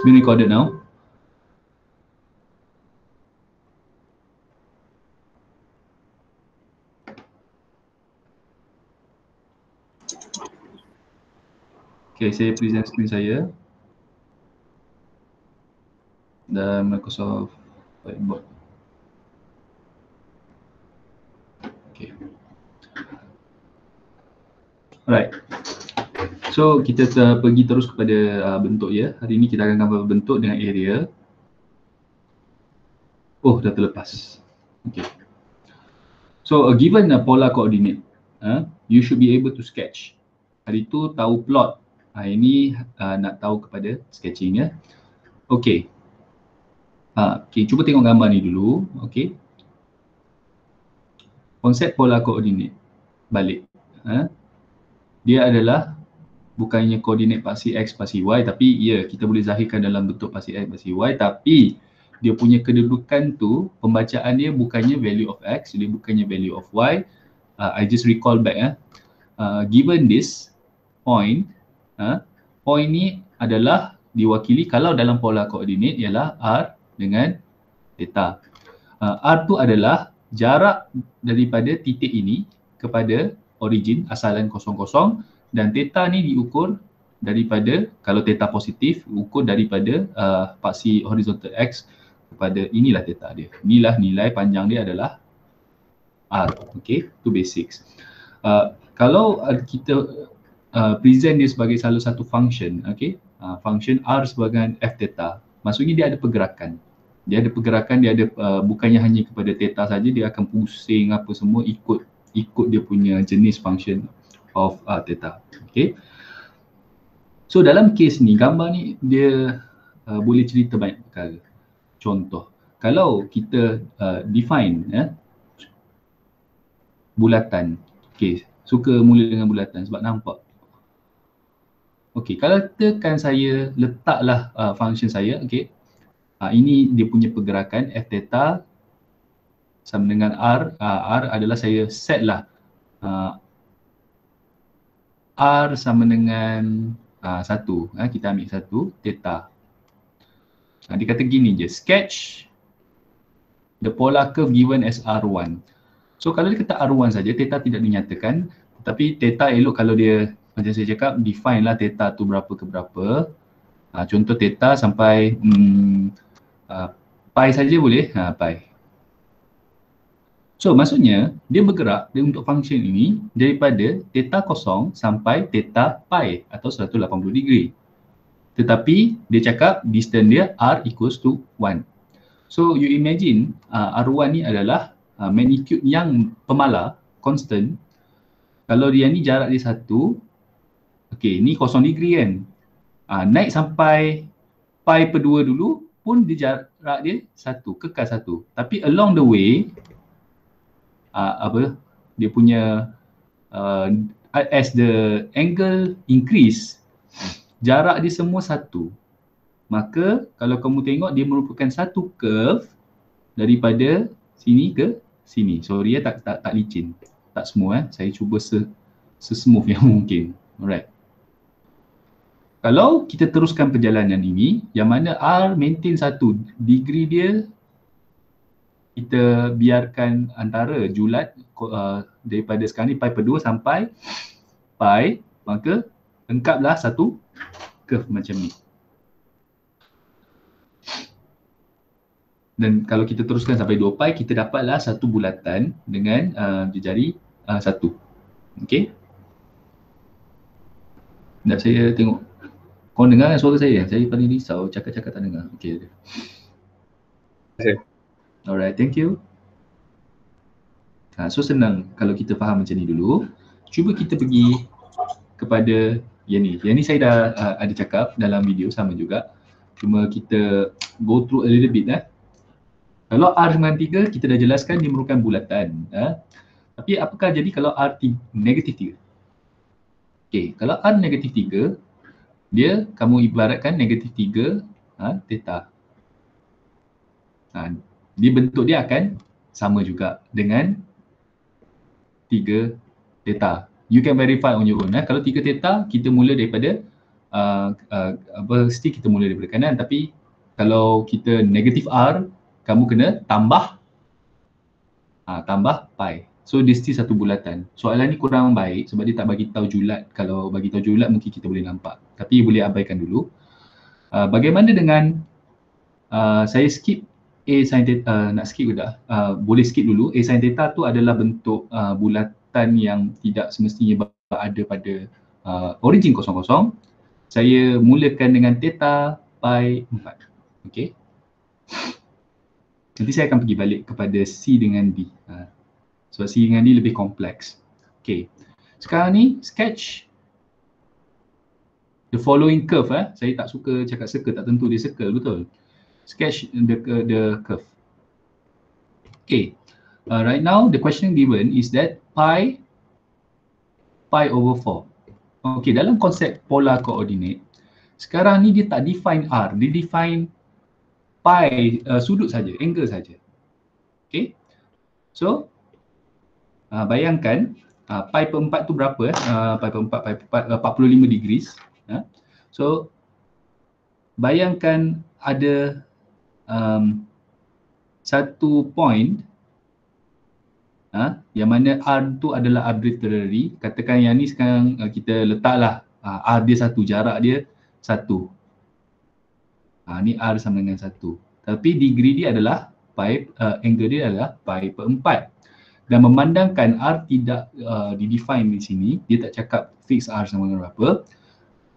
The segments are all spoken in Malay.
It's being recorded now. Okay, saya present screen saya. Dan Microsoft Whiteboard. Okay. Alright. So kita ter- pergi terus kepada uh, bentuk ya. Hari ini kita akan gambar bentuk dengan area. Oh, dah terlepas. Okay. So a given a polar coordinate, uh, you should be able to sketch. Hari itu tahu plot. Ha, ini uh, nak tahu kepada sketching ya. Okay. Ha, okay, cuba tengok gambar ni dulu. Okay. Konsep polar coordinate. Balik. Ha? Dia adalah bukannya koordinat pasti X pasti Y tapi ya kita boleh zahirkan dalam bentuk pasti X pasti Y tapi dia punya kedudukan tu pembacaan dia bukannya value of X dia bukannya value of Y uh, I just recall back eh. Uh, given this point uh, point ni adalah diwakili kalau dalam pola koordinat ialah R dengan theta uh, R tu adalah jarak daripada titik ini kepada origin asalan kosong-kosong dan theta ni diukur daripada kalau theta positif ukur daripada uh, paksi horizontal x kepada inilah theta dia. Inilah nilai panjang dia adalah r. Okay, tu basics. Uh, kalau uh, kita uh, present dia sebagai salah satu function, okay, uh, function r sebagai f theta, maksudnya dia ada pergerakan. Dia ada pergerakan, dia ada uh, bukannya hanya kepada theta saja, dia akan pusing apa semua ikut ikut dia punya jenis function of uh, theta. Okay. So dalam case ni gambar ni dia uh, boleh cerita banyak perkara. Contoh, kalau kita uh, define ya, bulatan. Okay, suka mula dengan bulatan sebab nampak. Okay, kalau tekan saya letaklah uh, function saya, okay. Uh, ini dia punya pergerakan f theta sama dengan r. Uh, r adalah saya set lah uh, R sama dengan uh, satu. Uh, kita ambil satu, theta. Uh, dia kata gini je, sketch the polar curve given as R1. So kalau dia kata R1 saja, theta tidak dinyatakan. Tetapi theta elok kalau dia, macam saya cakap, define lah theta tu berapa ke berapa. Uh, contoh theta sampai hmm, uh, pi saja boleh, uh, pi. So maksudnya dia bergerak dia untuk function ini daripada theta kosong sampai theta pi atau 180 degree. Tetapi dia cakap distance dia r equals to 1. So you imagine uh, R1 ni adalah uh, magnitude yang pemala constant. Kalau dia ni jarak dia satu, okay ni kosong degree kan. Uh, naik sampai pi per 2 dulu pun dia jarak dia satu, kekal satu. Tapi along the way uh, apa dia punya uh, as the angle increase jarak dia semua satu. Maka kalau kamu tengok dia merupakan satu curve daripada sini ke sini. Sorry ya tak tak tak licin. Tak semua eh. Saya cuba se sesmooth yang mungkin. Alright. Kalau kita teruskan perjalanan ini yang mana R maintain satu degree dia kita biarkan antara julat uh, daripada sekarang ni pi per 2 sampai pi maka lengkaplah satu curve macam ni. Dan kalau kita teruskan sampai 2 pi kita dapatlah satu bulatan dengan uh, jari uh, satu. Okey. Nak saya tengok. Kau dengar suara saya? Saya paling risau cakap-cakap tak dengar. Okey. Okay. Alright, thank you. Ha, so senang kalau kita faham macam ni dulu. Cuba kita pergi kepada yang ni. Yang ni saya dah uh, ada cakap dalam video sama juga. Cuma kita go through a little bit eh. Kalau R dengan 3 kita dah jelaskan dia merupakan bulatan. Eh. Tapi apakah jadi kalau R negatif 3? Okay, kalau R negatif 3 dia kamu ibaratkan negatif 3 ha, theta. Ha, dia bentuk dia akan sama juga dengan 3 theta. You can verify on your own. Eh. Kalau 3 theta, kita mula daripada uh, uh, apa kita mula daripada kanan tapi kalau kita negatif R kamu kena tambah uh, tambah pi. So dia mesti satu bulatan. Soalan ni kurang baik sebab dia tak bagi tahu julat. Kalau bagi tahu julat mungkin kita boleh nampak. Tapi boleh abaikan dulu. Uh, bagaimana dengan uh, saya skip A sin theta, uh, nak skip ke tak? Uh, boleh skip dulu. A sin theta tu adalah bentuk uh, bulatan yang tidak semestinya ada pada uh, origin kosong-kosong. Saya mulakan dengan theta pi 4. Okay. Nanti saya akan pergi balik kepada C dengan D. Uh, sebab C dengan D lebih kompleks. Okay. Sekarang ni sketch the following curve eh. Saya tak suka cakap circle, tak tentu dia circle, betul? Sketch the the curve. Okay. Uh, right now the question given is that pi pi over 4. Okay, dalam konsep polar coordinate, sekarang ni dia tak define R, dia define pi uh, sudut saja, angle saja. Okay. So, uh, bayangkan uh, pi per 4 tu berapa? Uh, pi per 4, pi per 4, uh, 45 degrees. Uh. So, bayangkan ada um, satu point Ha? yang mana R tu adalah arbitrary. Katakan yang ni sekarang uh, kita letaklah uh, R dia satu jarak dia satu. Ha, ni R sama dengan satu. Tapi degree dia adalah pi uh, angle dia adalah pi per empat. Dan memandangkan R tidak uh, didefine di sini dia tak cakap fix R sama dengan berapa.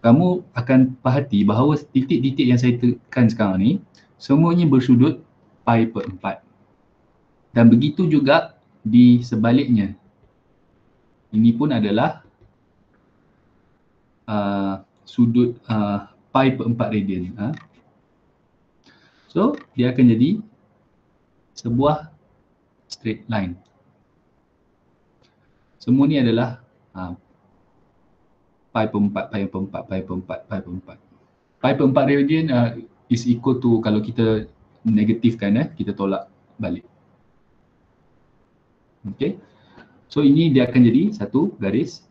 Kamu akan perhati bahawa titik-titik yang saya tekan sekarang ni semuanya bersudut pi per empat dan begitu juga di sebaliknya. Ini pun adalah uh, sudut uh, pi per 4 radian. Uh. So, dia akan jadi sebuah straight line. Semua ni adalah uh, pi per 4, pi per 4, pi per 4, pi per 4. Pi per 4 radian uh, is equal to kalau kita negatifkan, eh, kita tolak balik. Okay. So ini dia akan jadi satu garis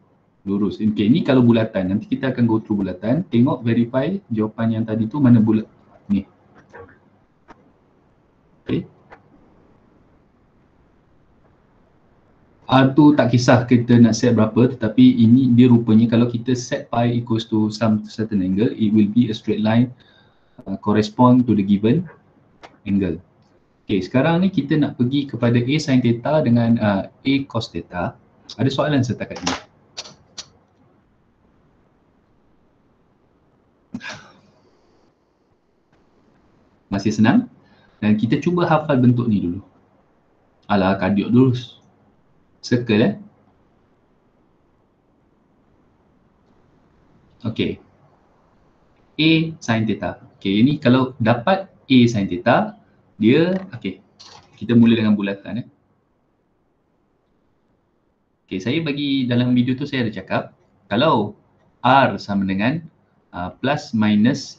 lurus. Okay, ini kalau bulatan. Nanti kita akan go through bulatan. Tengok verify jawapan yang tadi tu mana bulat. Ni. Okay. R tu tak kisah kita nak set berapa tetapi ini dia rupanya kalau kita set pi equals to some certain angle it will be a straight line uh, correspond to the given angle. Okay, sekarang ni kita nak pergi kepada A sin theta dengan uh, A cos theta. Ada soalan setakat ini. Masih senang? Dan kita cuba hafal bentuk ni dulu. Alah, kadiok dulu. Circle eh. Okay. A sin theta. Okay, ini kalau dapat A sin theta, dia okey kita mula dengan bulatan eh. Okey saya bagi dalam video tu saya ada cakap kalau r sama dengan uh, plus minus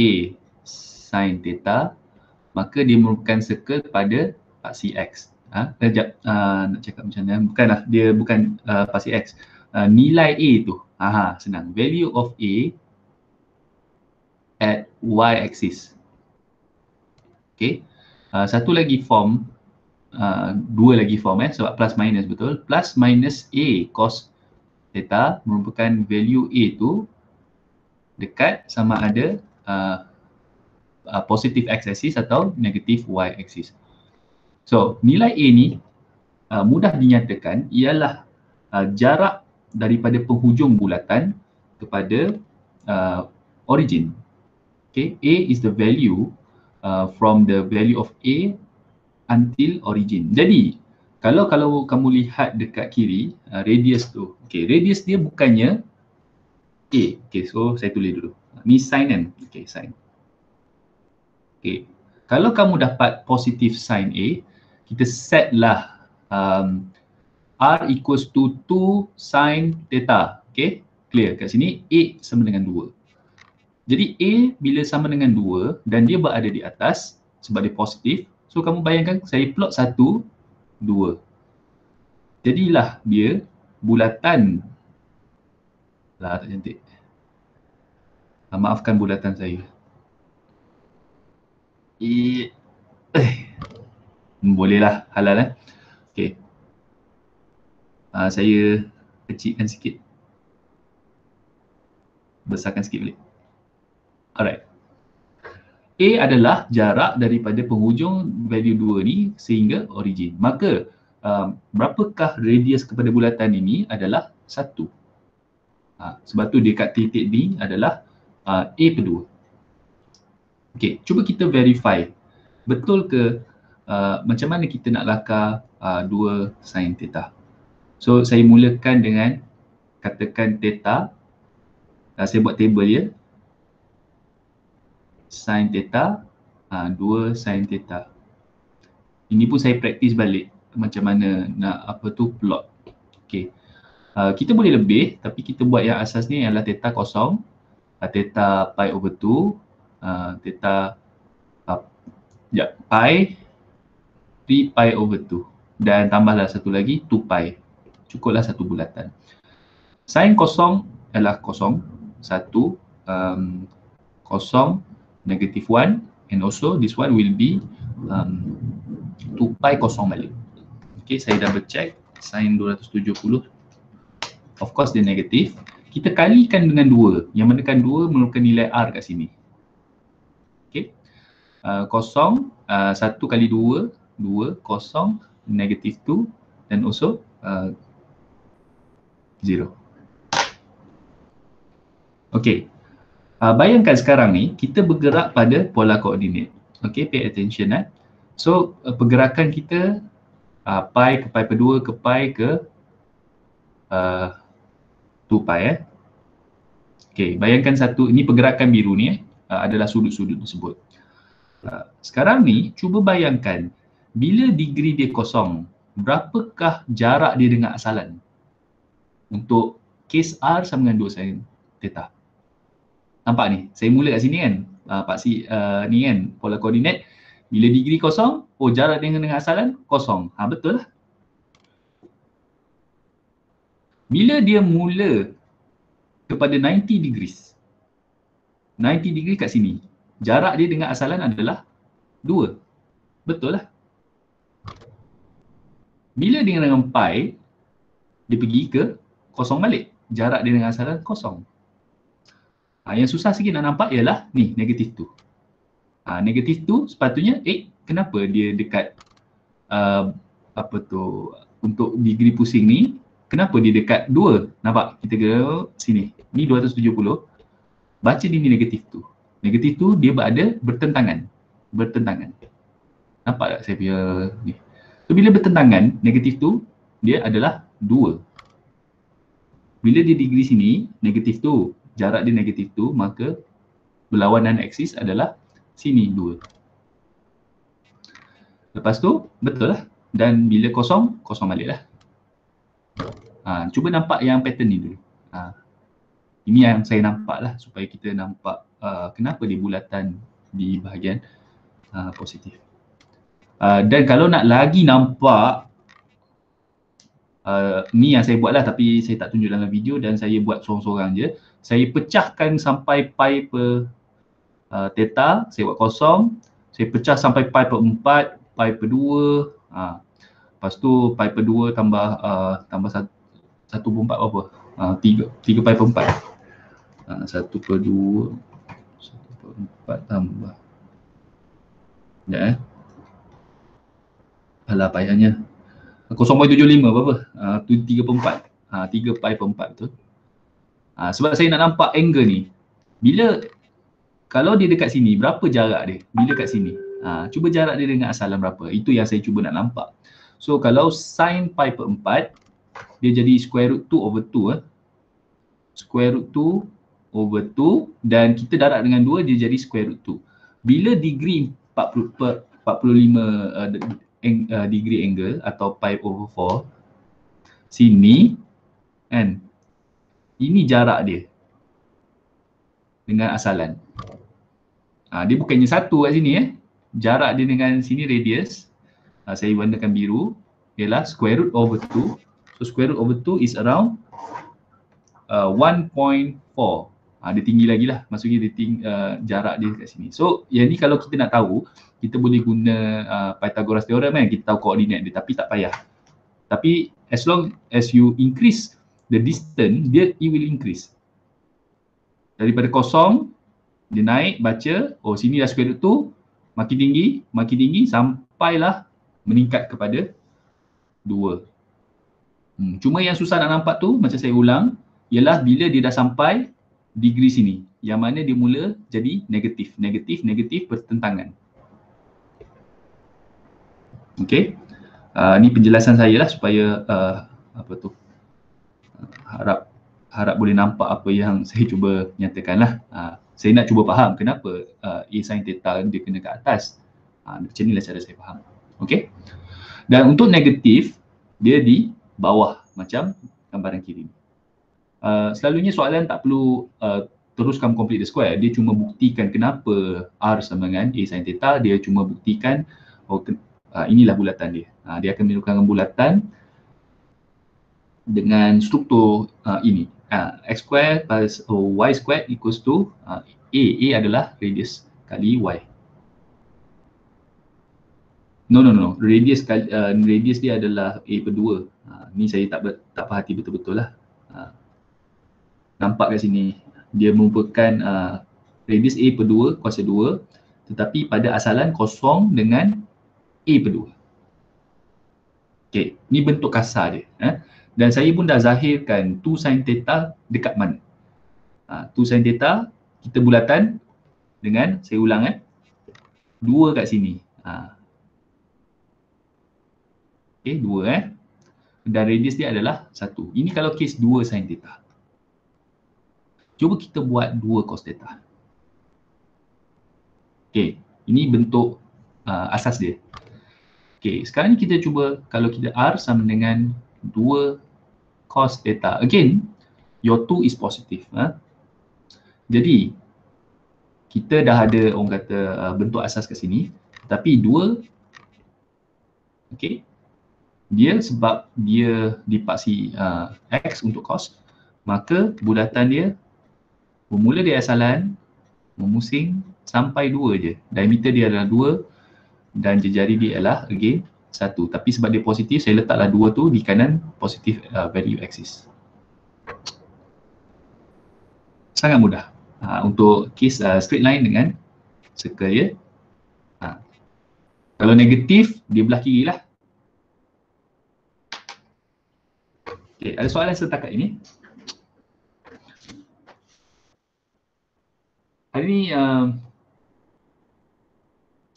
a sin theta maka dia merupakan circle pada paksi x. Ha kejap uh, nak cakap macam mana? Bukanlah dia bukan uh, paksi x. Uh, nilai a tu. Aha senang. Value of a at y axis okay Uh, satu lagi form, uh, dua lagi form eh sebab plus minus betul. Plus minus A cos theta merupakan value A tu dekat sama ada uh, uh, positive x axis atau negative y axis. So nilai A ni uh, mudah dinyatakan ialah uh, jarak daripada penghujung bulatan kepada uh, origin. Okay, A is the value uh, from the value of A until origin. Jadi kalau kalau kamu lihat dekat kiri uh, radius tu. Okay, radius dia bukannya A. Okay, so saya tulis dulu. Ni sin kan? Okay, sin. Okay. Kalau kamu dapat positif sin A, kita set lah um, R equals to 2 sin theta. Okay, clear kat sini A sama dengan 2. Jadi A bila sama dengan 2 dan dia berada di atas sebab dia positif. So kamu bayangkan saya plot 1, 2. Jadilah dia bulatan. Lah tak cantik. Uh, maafkan bulatan saya. Eh, eh. Bolehlah halal eh. Okay. Uh, saya kecilkan sikit. Besarkan sikit balik. Alright. A adalah jarak daripada penghujung value 2 ni sehingga origin. Maka um, berapakah radius kepada bulatan ini adalah 1. Ha, sebab tu dekat titik ni adalah uh, A 2. Okay, cuba kita verify. Betul ke uh, macam mana kita nak lakar uh, 2 sin theta. So saya mulakan dengan katakan theta. Uh, saya buat table ya sin theta, uh, 2 sin theta. Ini pun saya praktis balik macam mana nak apa tu plot. Okay. Uh, kita boleh lebih tapi kita buat yang asas ni adalah theta kosong, uh, theta pi over 2, uh, theta uh, ya, pi 3 pi over 2 dan tambahlah satu lagi 2 pi. Cukuplah satu bulatan. Sin kosong adalah kosong, satu, um, kosong negative 1 and also this one will be um, 2 pi kosong balik. Okay, saya double check sin 270 of course dia negatif. Kita kalikan dengan 2 yang mana kan 2 memerlukan nilai R kat sini. Okay, uh, kosong, uh, 1 kali 2, 2, kosong, negatif 2 dan also uh, 0. Okay, Uh, bayangkan sekarang ni kita bergerak pada pola koordinat. Okay, pay attention eh. So uh, pergerakan kita uh, pi ke pi 2 ke pi ke uh, 2 pi eh. Okay, bayangkan satu, ini pergerakan biru ni eh, uh, adalah sudut-sudut tersebut. Uh, sekarang ni cuba bayangkan bila degree dia kosong, berapakah jarak dia dengan asalan? Untuk case R sama dengan 2 sin theta. Nampak ni, saya mula kat sini kan. Uh, Pak Si uh, ni kan, pola koordinat. Bila degree kosong, oh jarak dengan dengan asalan kosong. Ha betul lah. Bila dia mula kepada 90 degrees. 90 degree kat sini. Jarak dia dengan asalan adalah 2. Betul lah. Bila dia dengan pi, dia pergi ke kosong balik. Jarak dia dengan asalan kosong. Ha, yang susah sikit nak nampak ialah ni negatif tu. Ha, negatif tu sepatutnya eh kenapa dia dekat uh, apa tu untuk degree pusing ni kenapa dia dekat 2 nampak kita ke sini. Ni 270 baca dia ni negatif tu negatif tu dia berada bertentangan. Bertentangan. Nampak tak saya punya ni? So bila bertentangan negatif tu dia adalah 2 bila dia degree sini negatif tu jarak dia negatif tu maka berlawanan aksis adalah sini dua. Lepas tu betul lah dan bila kosong, kosong balik lah. Ha, cuba nampak yang pattern ni dulu. Ha, ini yang saya nampak lah supaya kita nampak uh, kenapa dia bulatan di bahagian uh, positif. Uh, dan kalau nak lagi nampak uh, ni yang saya buat lah tapi saya tak tunjuk dalam video dan saya buat sorang-sorang je saya pecahkan sampai pi per uh, theta, saya buat kosong. Saya pecah sampai pi per 4, pi per 2. Ha. Lepas tu pi per 2 tambah uh, tambah 1 per 4 berapa? Uh, 3, 3 pi per 4. Uh, 1 per 2, 1 per 4 tambah. Ya eh. Alah payahnya. 0.75 berapa? Uh, 3 per 4. Ha, 3 pi per 4 betul. Ha, sebab saya nak nampak angle ni. Bila kalau dia dekat sini, berapa jarak dia? Bila kat sini? Ha, cuba jarak dia dengan asalan berapa? Itu yang saya cuba nak nampak. So kalau sin pi per 4, dia jadi square root 2 over 2. Eh. Square root 2 over 2 dan kita darab dengan 2, dia jadi square root 2. Bila degree 40 per 45 uh, uh, degree angle atau pi over 4, sini kan ini jarak dia dengan asalan. Ha, dia bukannya satu kat sini eh. Jarak dia dengan sini radius. Ha, saya warnakan biru. Ialah square root over 2. So square root over 2 is around uh, 1.4. Ha, dia tinggi lagi lah. Maksudnya dia ting, uh, jarak dia kat sini. So yang ni kalau kita nak tahu, kita boleh guna uh, Pythagoras theorem kan. Kita tahu koordinat dia tapi tak payah. Tapi as long as you increase the distance, dia it will increase. Daripada kosong, dia naik, baca, oh sini dah square root tu, makin tinggi, makin tinggi sampailah meningkat kepada dua. Hmm. Cuma yang susah nak nampak tu, macam saya ulang, ialah bila dia dah sampai degree sini yang mana dia mula jadi negatif negatif negatif bertentangan okey uh, ni penjelasan saya lah supaya uh, apa tu harap harap boleh nampak apa yang saya cuba nyatakan lah uh, saya nak cuba faham kenapa uh, A sin theta dia kena ke atas uh, macam inilah cara saya faham okey dan untuk negatif dia di bawah macam gambaran kiri Uh, selalunya soalan tak perlu uh, teruskan complete the square. Dia cuma buktikan kenapa R sama dengan A sin theta. Dia cuma buktikan oh, uh, inilah bulatan dia. Uh, dia akan menunjukkan bulatan dengan struktur uh, ini. Uh, X square plus oh, Y square equals to uh, A. A adalah radius kali Y. No, no, no. Radius, kali, uh, radius dia adalah A per 2. Uh, ni saya tak ber, tak perhati betul-betul lah. Uh, nampak kat sini dia merupakan uh, radius A per 2 kuasa 2 tetapi pada asalan kosong dengan A per 2 okay, ni bentuk kasar dia eh? Dan saya pun dah zahirkan 2 sin theta dekat mana uh, 2 sin theta kita bulatan dengan saya ulang eh 2 kat sini uh. okay, 2 eh dan radius dia adalah 1 ini kalau kes 2 sin theta Cuba kita buat dua cos theta. Okay, ini bentuk uh, asas dia. Okay, sekarang ni kita cuba kalau kita R sama dengan cos theta. Again, your 2 is positive. Ha? Jadi, kita dah ada orang kata uh, bentuk asas ke sini. Tapi dua, okay, dia sebab dia dipaksi uh, X untuk cos, maka bulatan dia Bermula dari asalan, memusing sampai dua je. Diameter dia adalah dua dan jejari dia adalah again satu. Tapi sebab dia positif, saya letaklah dua tu di kanan positif uh, value axis. Sangat mudah uh, untuk case uh, straight line dengan circle ya. Uh. Kalau negatif, di belah kiri lah. Okay, ada soalan setakat ini? hari ni uh,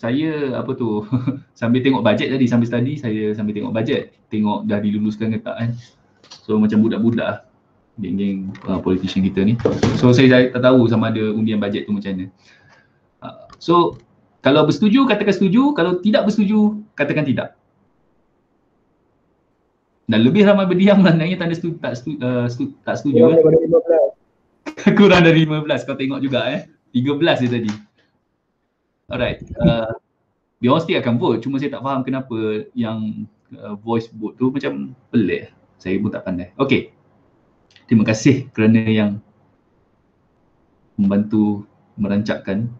saya apa tu sambil tengok bajet tadi sambil study saya sambil tengok bajet tengok dah diluluskan ke tak kan. So macam budak-budak lah geng-geng uh, politician kita ni. So saya tak tahu sama ada undian bajet tu macam mana. Uh, so kalau bersetuju katakan setuju. Kalau tidak bersetuju katakan tidak. Dan lebih ramai berdiam maknanya tanda setuju, tak setuju, uh, setuju, tak setuju kurang eh. dari 15 kurang dari 15 kau tengok juga eh. 13 dia tadi. Alright. Uh, dia mesti akan vote. Cuma saya tak faham kenapa yang uh, voice vote tu macam pelik. Saya pun tak pandai. Okay. Terima kasih kerana yang membantu merancakkan.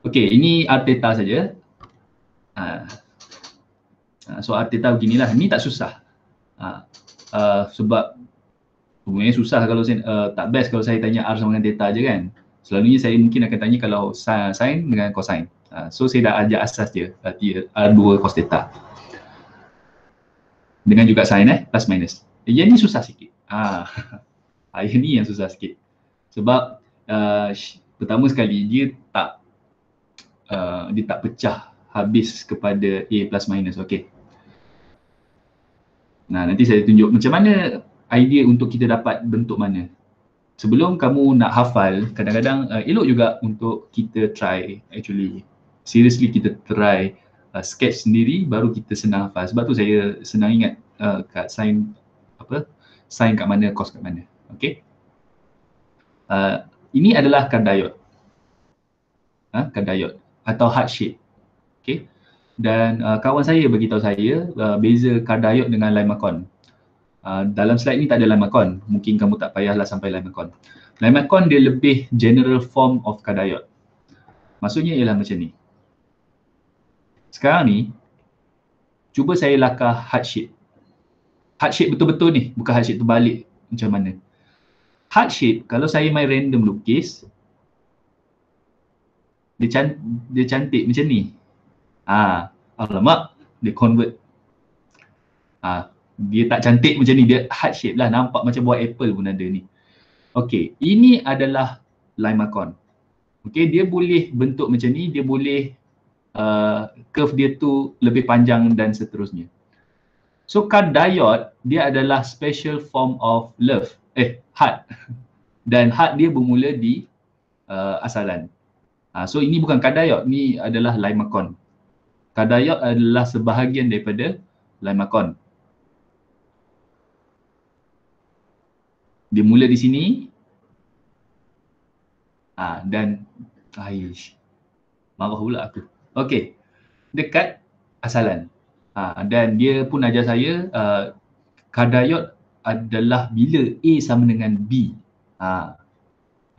Okay, ini Arteta saja. Uh, so Arteta beginilah. Ini tak susah. Uh, uh, sebab sebenarnya susah kalau saya, uh, tak best kalau saya tanya R sama dengan theta je kan. Selalunya saya mungkin akan tanya kalau sin dengan cosine. Uh, so saya dah ajar asas dia, uh, R2 cos theta. Dengan juga sin eh, plus minus. Eh, yang ni susah sikit. Ah, yang ni yang susah sikit. Sebab uh, pertama sekali dia tak uh, dia tak pecah habis kepada A plus minus. Okay. Nah nanti saya tunjuk macam mana idea untuk kita dapat bentuk mana sebelum kamu nak hafal kadang-kadang uh, elok juga untuk kita try actually. Seriously kita try uh, sketch sendiri baru kita senang hafal. Sebab tu saya senang ingat uh, kat sign apa sign kat mana cos kat mana. Okey uh, ini adalah cardioid ha cardioid atau heart shape. Okey dan uh, kawan saya bagi tahu saya uh, beza cardioid dengan limacon Uh, dalam slide ni tak ada Limacon. Mungkin kamu tak payahlah sampai Limacon. Limacon dia lebih general form of kadiot. Maksudnya ialah macam ni. Sekarang ni, cuba saya lakah heart shape. Heart shape betul-betul ni, bukan heart shape terbalik macam mana. Heart shape, kalau saya main random lukis, dia, can- dia cantik macam ni. Ah, alamak, dia convert. Ah, dia tak cantik macam ni, dia heart shape lah. Nampak macam buah apple pun ada ni. Okay, ini adalah Limacon. Okay, dia boleh bentuk macam ni, dia boleh uh, curve dia tu lebih panjang dan seterusnya. So card diode dia adalah special form of love, eh heart. Dan heart dia bermula di uh, asalan. Uh, so ini bukan card diode, ni adalah Limacon. Card diode adalah sebahagian daripada Limacon. Dia mula di sini. Ah dan aish. Marah pula aku. Okey. Dekat asalan. Ha, dan dia pun ajar saya uh, kadayot adalah bila A sama dengan B. Ha.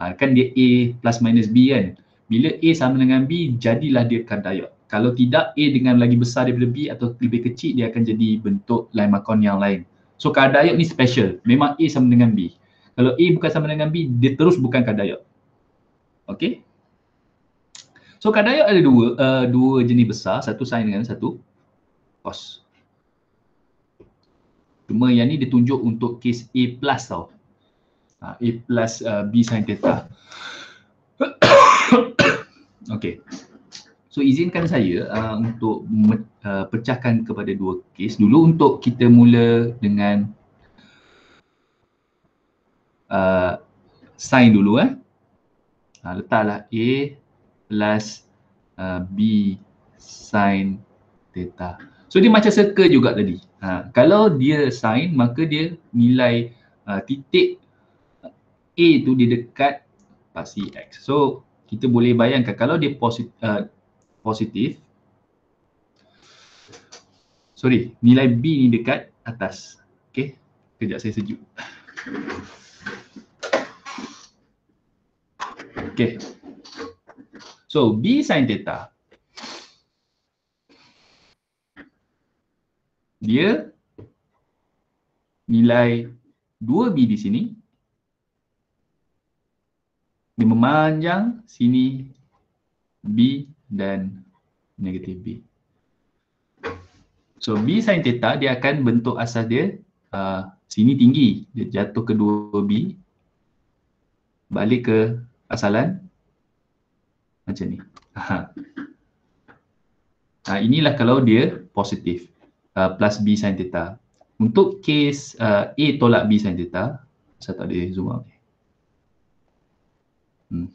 ha. kan dia A plus minus B kan. Bila A sama dengan B jadilah dia kadayot. Kalau tidak A dengan lagi besar daripada B atau lebih kecil dia akan jadi bentuk Limacon yang lain. So kadayot ni special. Memang A sama dengan B. Kalau A bukan sama dengan B dia terus bukan kadayot. Okay. So kadayot ada dua, uh, dua jenis besar, satu sin dengan satu cos. Cuma yang ni ditunjuk untuk kes A plus tau. Uh, A plus uh, B sin theta. okay. So izinkan saya uh, untuk uh, pecahkan kepada dua kes. Dulu untuk kita mula dengan uh, sin dulu eh. Uh, letaklah A plus uh, B sin theta. So dia macam circle juga tadi. Ha, kalau dia sin maka dia nilai uh, titik A tu dia dekat pasti X. So kita boleh bayangkan kalau dia posit, uh, positif sorry nilai B ni dekat atas. Okay, kejap saya sejuk. Okay, So B sin theta. Dia nilai 2B di sini. Dia memanjang sini B dan negatif B. So B sin theta dia akan bentuk asas dia uh, sini tinggi. Dia jatuh ke 2B balik ke asalan macam ni. Ha. inilah kalau dia positif uh, plus B sin theta. Untuk case uh, A tolak B sin theta, saya tak ada zoom out. Hmm.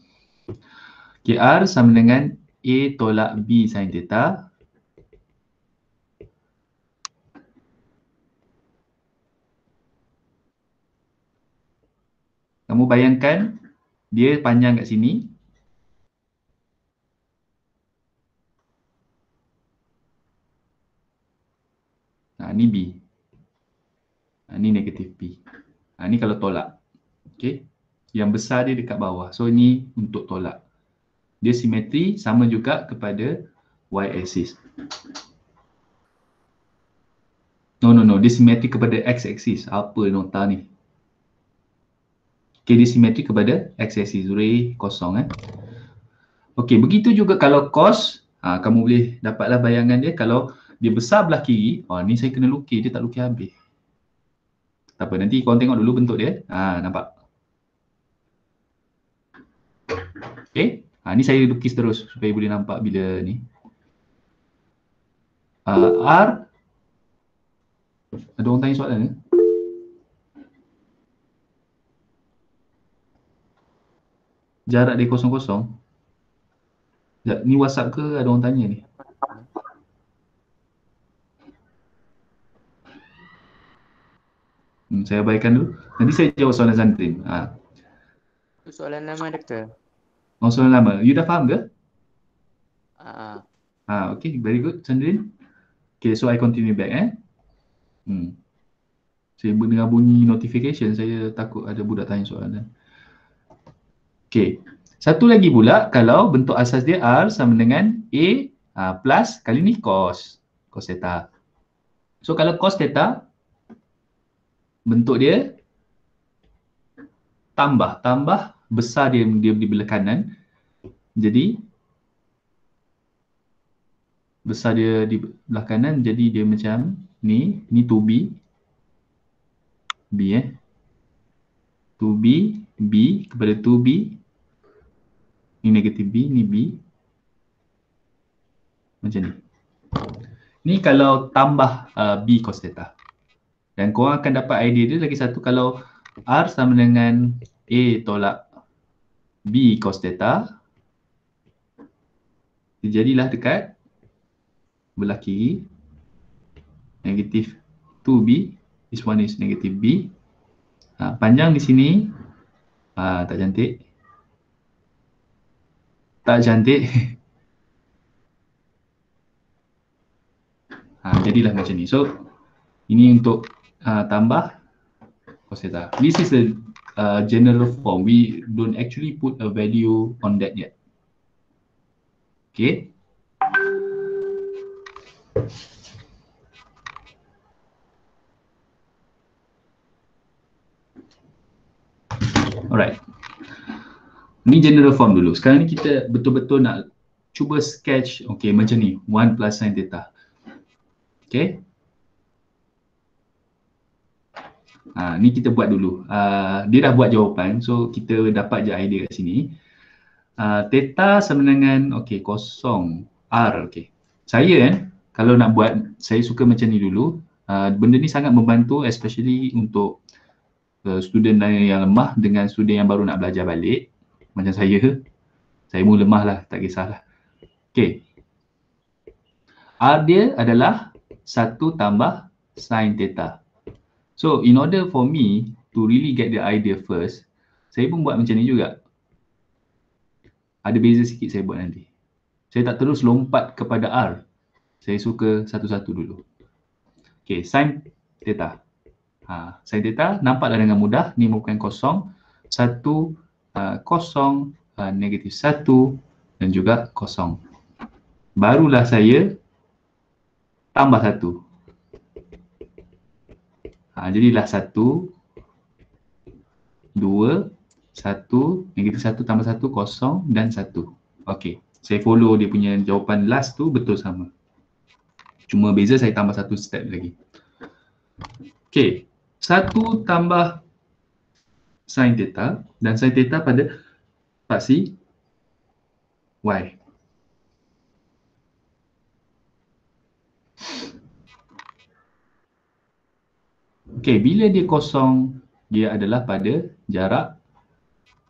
KR sama dengan A tolak B sin theta. Kamu bayangkan dia panjang kat sini, Ha, ni B. Ha, ni negatif B. Ha, ni kalau tolak. Okay. Yang besar dia dekat bawah. So ni untuk tolak. Dia simetri sama juga kepada Y axis. No, no, no. Dia simetri kepada X axis. Apa nota ni? Dia simetri kepada X axis. Ray kosong eh. Okay, begitu juga kalau cos. Ha, kamu boleh dapatlah bayangan dia. Kalau dia besar belah kiri, oh ni saya kena lukis, dia tak lukis habis. Tak apa, nanti korang tengok dulu bentuk dia. Ha, nampak? Okay, ha, ni saya lukis terus supaya boleh nampak bila ni. Uh, R, ada orang tanya soalan ke? Jarak dia kosong-kosong. Ni WhatsApp ke ada orang tanya ni? Hmm, saya abaikan dulu. Nanti saya jawab soalan Zantrin. Ha. Soalan lama doktor. Oh soalan lama. You dah faham ke? Ah. Ha, okay, very good Zantrin. Okay, so I continue back eh. Hmm. Saya mendengar bunyi notification, saya takut ada budak tanya soalan. Okay. Satu lagi pula kalau bentuk asas dia R sama dengan A uh, plus kali ni cos. Cos theta. So kalau cos theta bentuk dia tambah. Tambah besar dia, dia di belah kanan. Jadi besar dia di belah kanan jadi dia macam ni. Ni 2B. B eh. 2B, B kepada 2B ni negatif B, ni B. Macam ni. Ni kalau tambah uh, B cos theta. Dan korang akan dapat idea dia lagi satu kalau R sama dengan A tolak B cos theta. Dia jadilah dekat belah kiri. Negatif 2B. This one is negative B. Ha, panjang di sini. Ha, tak cantik tak cantik. ha, jadilah macam ni. So, ini untuk uh, tambah cos theta. This is a uh, general form. We don't actually put a value on that yet. Okay. Alright. Ni general form dulu. Sekarang ni kita betul-betul nak cuba sketch okay macam ni 1 plus sin theta. Okay. Ha, ni kita buat dulu. Uh, dia dah buat jawapan so kita dapat je idea kat sini. Uh, theta sama dengan okay kosong R. Okay. Saya kan kalau nak buat saya suka macam ni dulu. Uh, benda ni sangat membantu especially untuk uh, student yang lemah dengan student yang baru nak belajar balik macam saya saya pun lemah lah tak kisahlah. Okay R dia adalah satu tambah sin theta. So in order for me to really get the idea first saya pun buat macam ni juga. Ada beza sikit saya buat nanti. Saya tak terus lompat kepada R. Saya suka satu-satu dulu. Okay sin theta. Ha, sin theta nampaklah dengan mudah. Ni merupakan kosong. Satu Uh, kosong, uh, negatif satu dan juga kosong. Barulah saya tambah satu. Ha, jadilah satu, dua, satu, negatif satu tambah satu, kosong dan satu. Okey, saya follow dia punya jawapan last tu betul sama. Cuma beza saya tambah satu step lagi. Okey, satu tambah sin theta dan sin theta pada paksi y. Okey, bila dia kosong, dia adalah pada jarak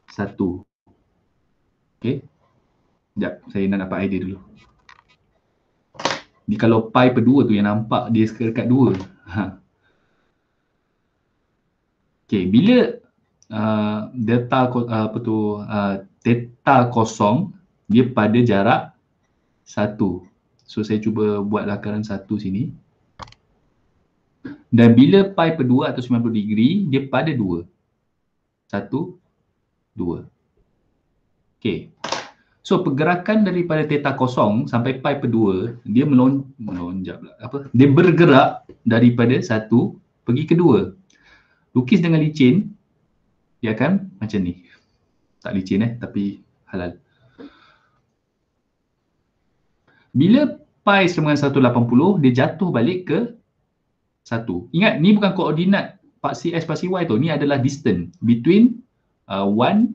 satu. Okey. Sekejap, saya nak dapat idea dulu. Ni kalau pi per dua tu yang nampak dia dekat dua. Ha. Okey, bila uh, delta uh, apa tu uh, theta kosong dia pada jarak satu. So saya cuba buat lakaran satu sini. Dan bila pi per 2 atau 90 degree, dia pada dua. Satu, dua. Okay. So pergerakan daripada theta kosong sampai pi per 2, dia melon melonjak pula. Apa? Dia bergerak daripada satu pergi ke dua. Lukis dengan licin, dia akan macam ni. Tak licin eh, tapi halal. Bila pi sama dengan 180, dia jatuh balik ke 1. Ingat, ni bukan koordinat paksi x, paksi y tu. Ni adalah distance between uh, 1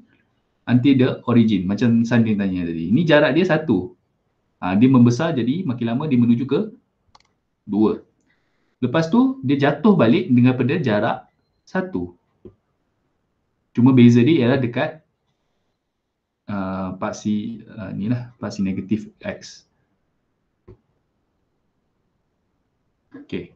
until the origin. Macam Sandin tanya tadi. Ni jarak dia 1. Uh, dia membesar jadi makin lama dia menuju ke 2. Lepas tu, dia jatuh balik dengan pada jarak 1. Cuma beza dia ialah dekat uh, paksi uh, ni lah, paksi negatif X. Okay.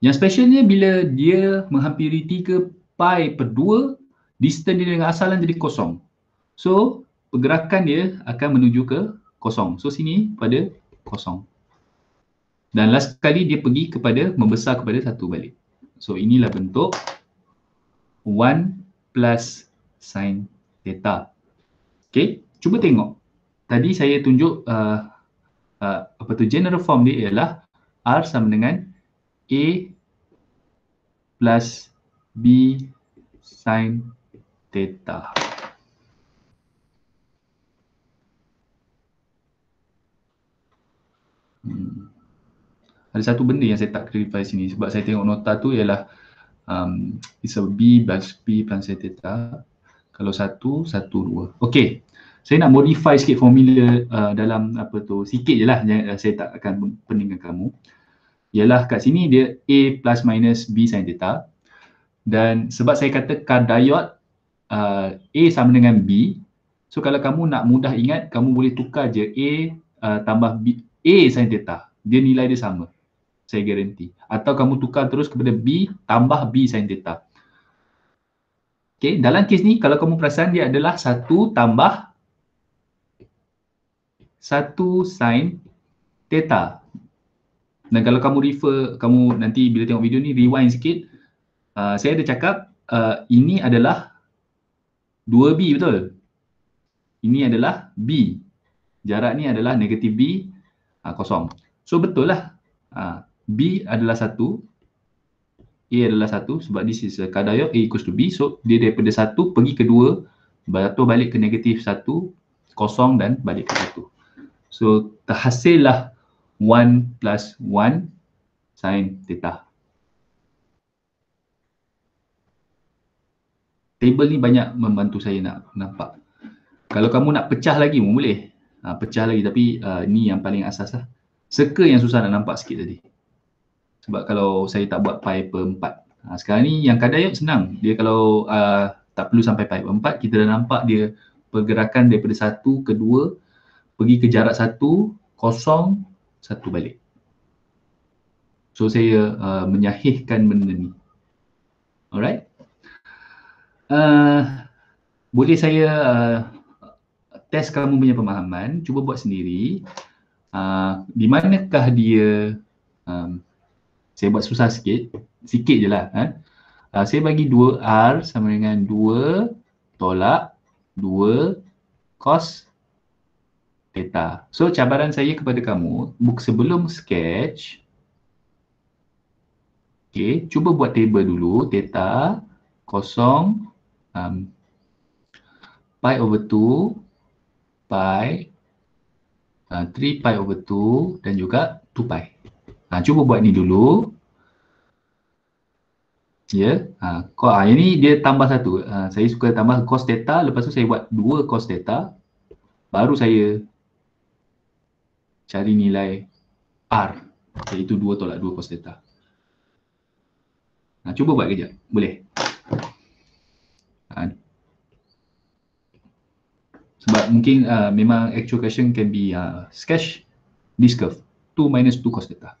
Yang specialnya bila dia menghampiri 3 pi per 2, distance dia dengan asalan jadi kosong. So, pergerakan dia akan menuju ke kosong. So, sini pada kosong. Dan last kali dia pergi kepada membesar kepada satu balik. So inilah bentuk 1 plus sin theta. Okay, cuba tengok. Tadi saya tunjuk uh, uh, apa tu general form dia ialah R sama dengan A plus B sin theta. Hmm. Ada satu benda yang saya tak clarify sini sebab saya tengok nota tu ialah um, it's a B plus B plus sin theta. Kalau satu, satu, dua. Okay. Saya nak modify sikit formula uh, dalam apa tu, sikit je lah yang uh, saya tak akan peningkan kamu. Ialah kat sini dia A plus minus B sin theta. Dan sebab saya kata kardayot uh, A sama dengan B. So kalau kamu nak mudah ingat, kamu boleh tukar je A uh, tambah B, A sin theta. Dia nilai dia sama. Saya garanti. Atau kamu tukar terus kepada B tambah B sin theta. Okay, dalam kes ni kalau kamu perasan dia adalah satu tambah satu sin theta. Dan kalau kamu refer, kamu nanti bila tengok video ni rewind sikit, uh, saya ada cakap uh, ini adalah 2B betul? Ini adalah B. Jarak ni adalah negatif B uh, kosong. So betul lah. Uh, B adalah satu, A adalah satu sebab this is a kardayot A equals to B. So dia daripada satu pergi ke dua, beratur balik ke negatif satu, kosong dan balik ke satu. So terhasillah 1 plus 1 sin theta. Table ni banyak membantu saya nak nampak. Kalau kamu nak pecah lagi pun boleh. Ha, pecah lagi tapi uh, ni yang paling asas lah. Seka yang susah nak nampak sikit tadi. Sebab kalau saya tak buat pi per 4. Ha, sekarang ni yang kadang senang. Dia kalau uh, tak perlu sampai pi per 4, kita dah nampak dia pergerakan daripada satu ke dua pergi ke jarak satu, kosong, satu balik. So saya uh, menyahihkan benda ni. Alright. Uh, boleh saya uh, test kamu punya pemahaman, cuba buat sendiri. Uh, di manakah dia um, saya buat susah sikit, sikit je lah. Eh? Uh, saya bagi 2R sama dengan 2 tolak 2 cos theta. So cabaran saya kepada kamu, buk sebelum sketch, okay, cuba buat table dulu, theta kosong um, pi over 2 pi uh, 3 pi over 2 dan juga 2 pi. Ha, cuba buat ni dulu. Ya. Ha, kau, ha, ini dia tambah satu. Ha, saya suka tambah cos theta. Lepas tu saya buat dua cos theta. Baru saya cari nilai R. Iaitu dua tolak dua cos theta. Ha, cuba buat kejap. Boleh. Ha. Sebab mungkin uh, memang actual question can be uh, sketch this curve. 2 minus 2 cos theta.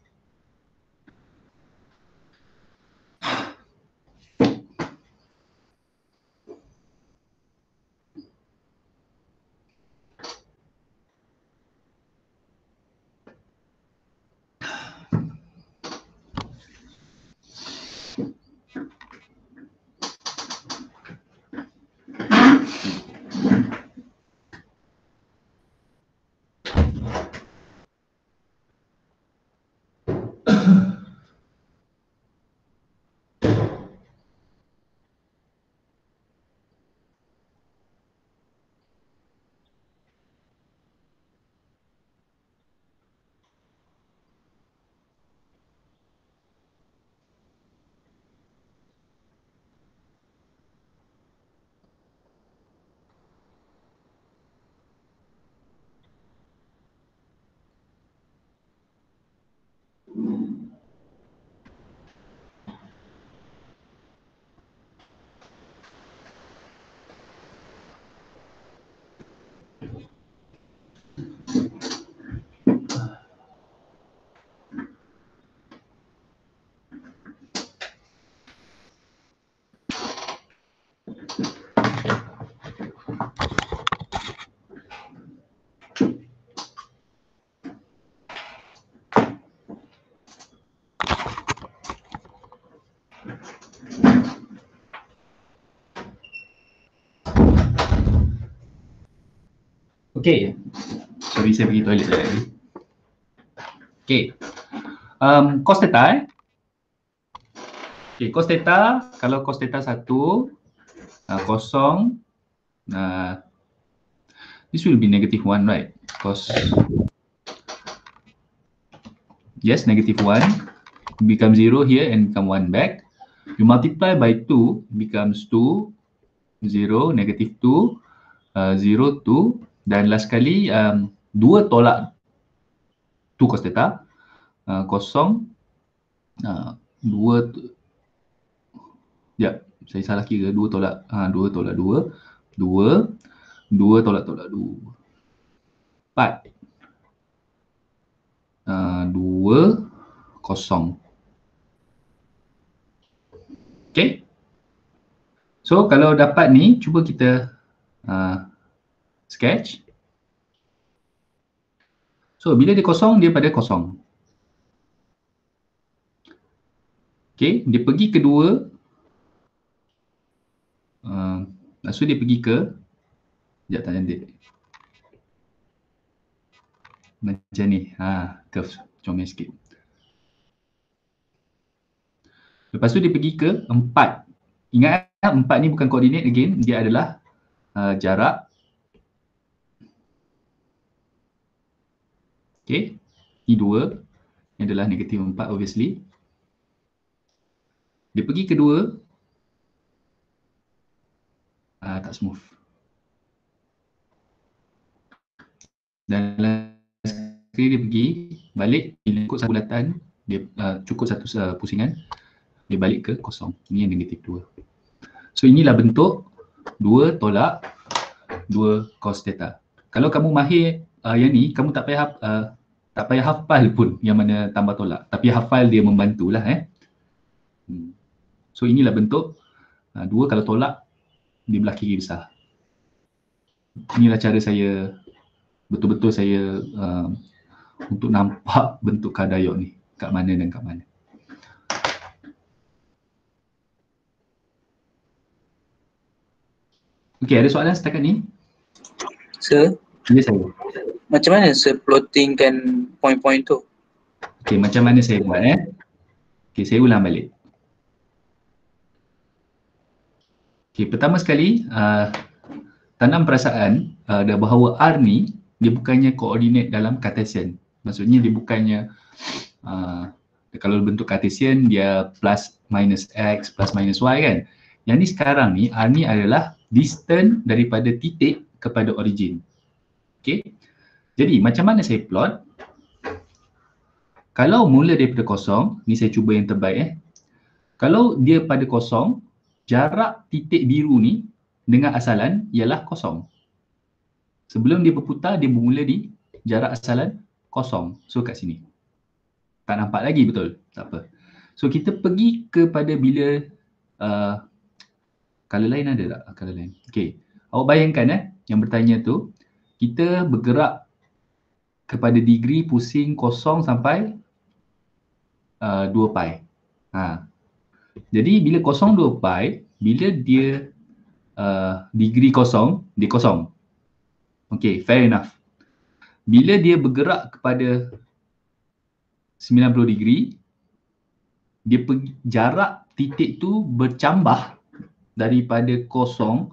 Okay. Sorry saya pergi toilet lagi. Okay. Um, cos theta eh. Okay, cos theta, kalau cos theta satu, uh, kosong, uh, this will be negative one, right? Cos, yes, negative one, become zero here and become one back. You multiply by two, becomes two, zero, negative two, uh, zero, two, dan last kali um, dua tolak two cos theta, uh, kosong, uh, dua, Ya, saya salah kira. Dua tolak. Ha, dua tolak dua, dua, dua tolak tolak dua, empat, uh, dua, kosong. Okay. So kalau dapat ni, cuba kita uh, sketch. So bila dia kosong, dia pada kosong. Okay, dia pergi kedua, Uh, lepas tu dia pergi ke Sekejap tak cantik Macam ni ha, Curve comel sikit Lepas tu dia pergi ke empat Ingat empat ni bukan koordinat again Dia adalah uh, jarak Okay Ni dua Ini adalah negatif empat obviously Dia pergi kedua uh, tak smooth. Dan sekali dia pergi balik bila ikut satu bulatan dia uh, cukup satu uh, pusingan dia balik ke kosong. Ini yang negatif dua. So inilah bentuk dua tolak dua cos theta. Kalau kamu mahir uh, yang ni kamu tak payah uh, tak payah hafal pun yang mana tambah tolak. Tapi hafal dia membantulah eh. Hmm. So inilah bentuk uh, dua kalau tolak di belah kiri besar. Inilah cara saya betul-betul saya uh, untuk nampak bentuk kadayok ni kat mana dan kat mana. Okey, ada soalan setakat ni? Sir? Ya, saya. Macam mana sir plottingkan point-point tu? Okey, macam mana saya buat eh? Okey, saya ulang balik. Okay, pertama sekali uh, tanam perasaan uh, bahawa R ni dia bukannya koordinat dalam Cartesian. Maksudnya dia bukannya uh, kalau bentuk Cartesian dia plus minus X plus minus Y kan. Yang ni sekarang ni R ni adalah distance daripada titik kepada origin. Okay. Jadi macam mana saya plot? Kalau mula daripada kosong, ni saya cuba yang terbaik eh. Kalau dia pada kosong, jarak titik biru ni dengan asalan ialah kosong. Sebelum dia berputar, dia bermula di jarak asalan kosong. So kat sini. Tak nampak lagi betul? Tak apa. So kita pergi kepada bila uh, color lain ada tak? Color lain. Okay. Awak bayangkan eh, yang bertanya tu, kita bergerak kepada degree pusing kosong sampai uh, 2 pi. Ha, jadi bila kosong dua pi, bila dia uh, degree kosong, dia kosong. Okay, fair enough. Bila dia bergerak kepada 90 degree, dia pergi, jarak titik tu bercambah daripada kosong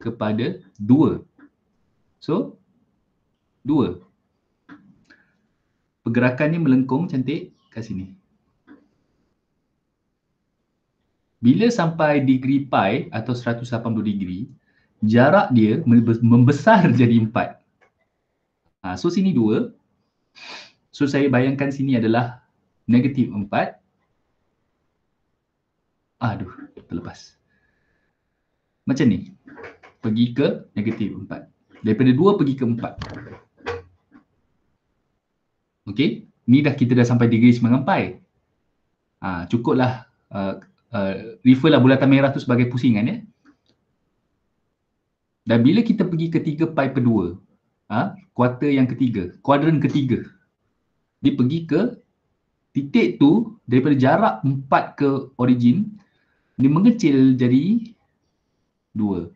kepada dua. So, dua. Pergerakan ni melengkung cantik kat sini. bila sampai degree pi atau 180 degree, jarak dia membesar jadi 4. Ha, so sini 2. So saya bayangkan sini adalah negatif 4. Aduh, terlepas. Macam ni. Pergi ke negatif 4. Daripada 2 pergi ke 4. Okay. Ni dah kita dah sampai degree 9 pi. Ha, cukuplah uh, uh, refer lah bulatan merah tu sebagai pusingan ya. Dan bila kita pergi ke 3 pi per 2, ha, kuarter yang ketiga, kuadran ketiga, dia pergi ke titik tu daripada jarak 4 ke origin, dia mengecil jadi 2.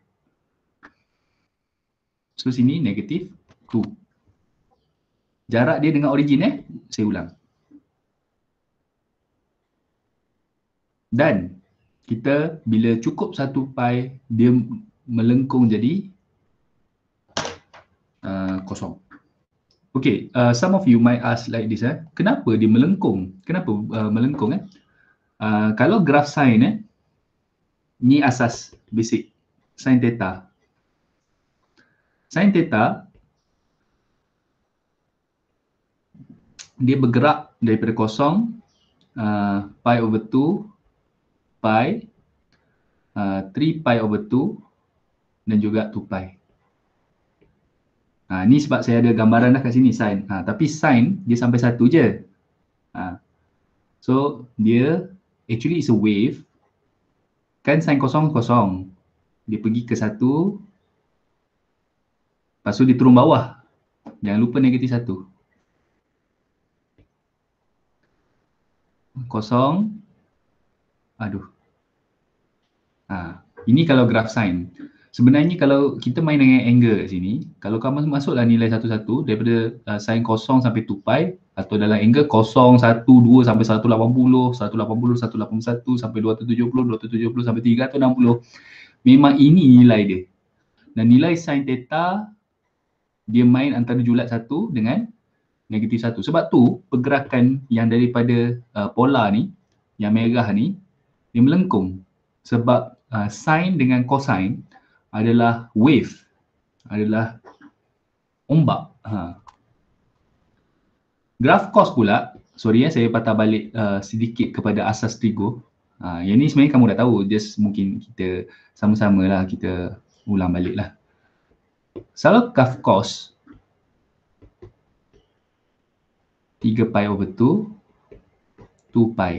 So sini negatif 2. Jarak dia dengan origin eh, saya ulang. Dan kita bila cukup satu pi, dia melengkung jadi uh, kosong. Okay, uh, some of you might ask like this eh, kenapa dia melengkung? Kenapa uh, melengkung eh? Uh, kalau graf sin eh, ni asas basic, sin theta. Sin theta dia bergerak daripada kosong uh, pi over 2 pi uh, 3 pi over 2 dan juga 2 pi. Ha, ni sebab saya ada gambaran dah kat sini sin. Ha, tapi sin dia sampai satu je. Ha. So dia actually is a wave. Kan sin kosong kosong. Dia pergi ke satu. Lepas tu dia turun bawah. Jangan lupa negatif satu. Kosong. Aduh. Ha. Ini kalau graf sin sebenarnya kalau kita main dengan angle kat sini, kalau kamu masuklah nilai satu-satu daripada uh, sin kosong sampai 2 pi atau dalam angle kosong, satu, dua sampai 180, 180, 181 sampai 270, 270 sampai 360. Memang ini nilai dia. Dan nilai sin theta dia main antara julat satu dengan negatif satu. Sebab tu pergerakan yang daripada uh, pola ni, yang merah ni, dia melengkung. Sebab uh, sin dengan cosine adalah wave, adalah ombak. Ha. Graf cos pula, sorry ya saya patah balik uh, sedikit kepada asas trigo. Ha, yang ni sebenarnya kamu dah tahu, just mungkin kita sama-sama lah kita ulang balik lah. Kalau graf cos 3 pi over 2, 2 pi.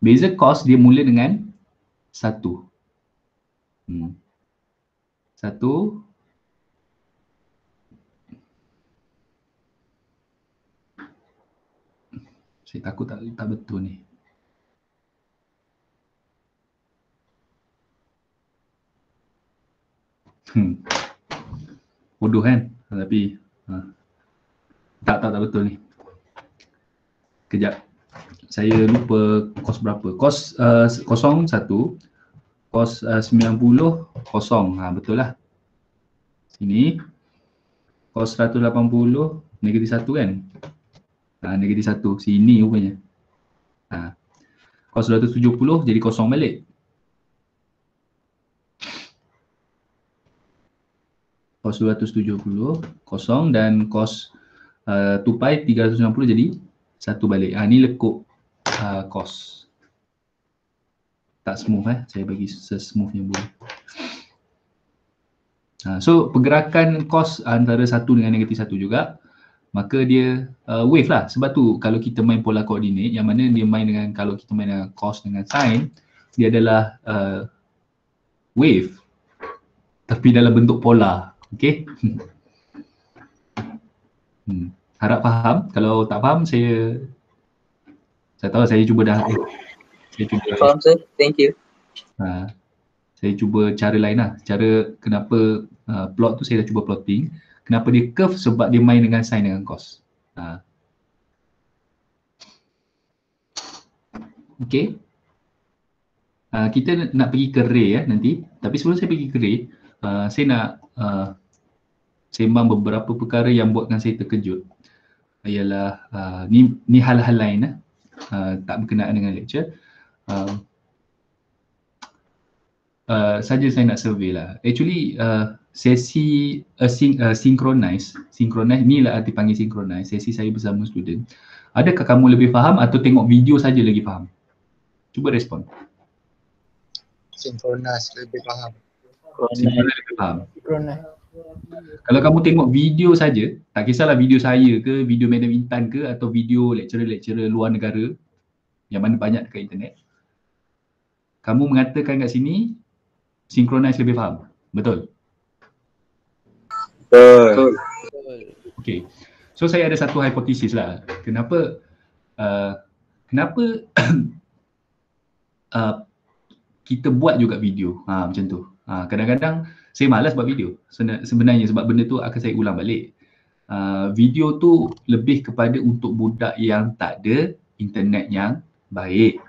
Beza cos dia mula dengan 1. Hmm. Satu. Saya takut tak, tak betul ni. Hmm. Bodoh kan? Tapi ha. tak, tak, tak betul ni. Kejap. Saya lupa kos berapa. Kos uh, kosong satu cos uh, 90 kosong. Ha, betul lah. Sini. Cos 180 negatif 1 kan? Ha, negatif 1. Sini rupanya. Ha. Cos 270 jadi kosong balik. Cos 270 kosong dan cos uh, 2 pi 360 jadi satu balik. Ha, ni lekuk uh, cos tak smooth eh? Saya bagi sesmooth yang boleh. Ha, so pergerakan cos antara satu dengan negatif satu juga. Maka dia uh, wave lah. Sebab tu kalau kita main pola koordinat yang mana dia main dengan kalau kita main dengan cos dengan sin dia adalah uh, wave. Tapi dalam bentuk pola okay hmm. Harap faham kalau tak faham saya saya tahu saya cuba dah saya cuba Faham sir, thank you. Ha, saya cuba cara lain lah. Cara kenapa uh, plot tu saya dah cuba plotting. Kenapa dia curve sebab dia main dengan sin dengan cos. Ha. Okay. Uh, kita nak pergi ke ray eh, nanti. Tapi sebelum saya pergi ke ray, uh, saya nak uh, sembang beberapa perkara yang buatkan saya terkejut. Ialah uh, ni, ni hal-hal lain eh. Uh, tak berkenaan dengan lecture uh, uh, saja saya nak survey lah. Actually uh, sesi uh, syn- uh, synchronize, synchronize ni lah arti panggil synchronize, sesi saya bersama student. Adakah kamu lebih faham atau tengok video saja lagi faham? Cuba respon. Synchronize lebih faham. Synchronize lebih faham. Kalau kamu tengok video saja, tak kisahlah video saya ke, video Madam Intan ke atau video lecturer-lecturer luar negara yang mana banyak dekat internet kamu mengatakan kat sini synchronize lebih faham. Betul? Betul. Okay. So saya ada satu hipotesis lah. Kenapa uh, kenapa uh, kita buat juga video ha, macam tu. Ha, kadang-kadang saya malas buat video sebenarnya sebab benda tu akan saya ulang balik. uh, video tu lebih kepada untuk budak yang tak ada internet yang baik.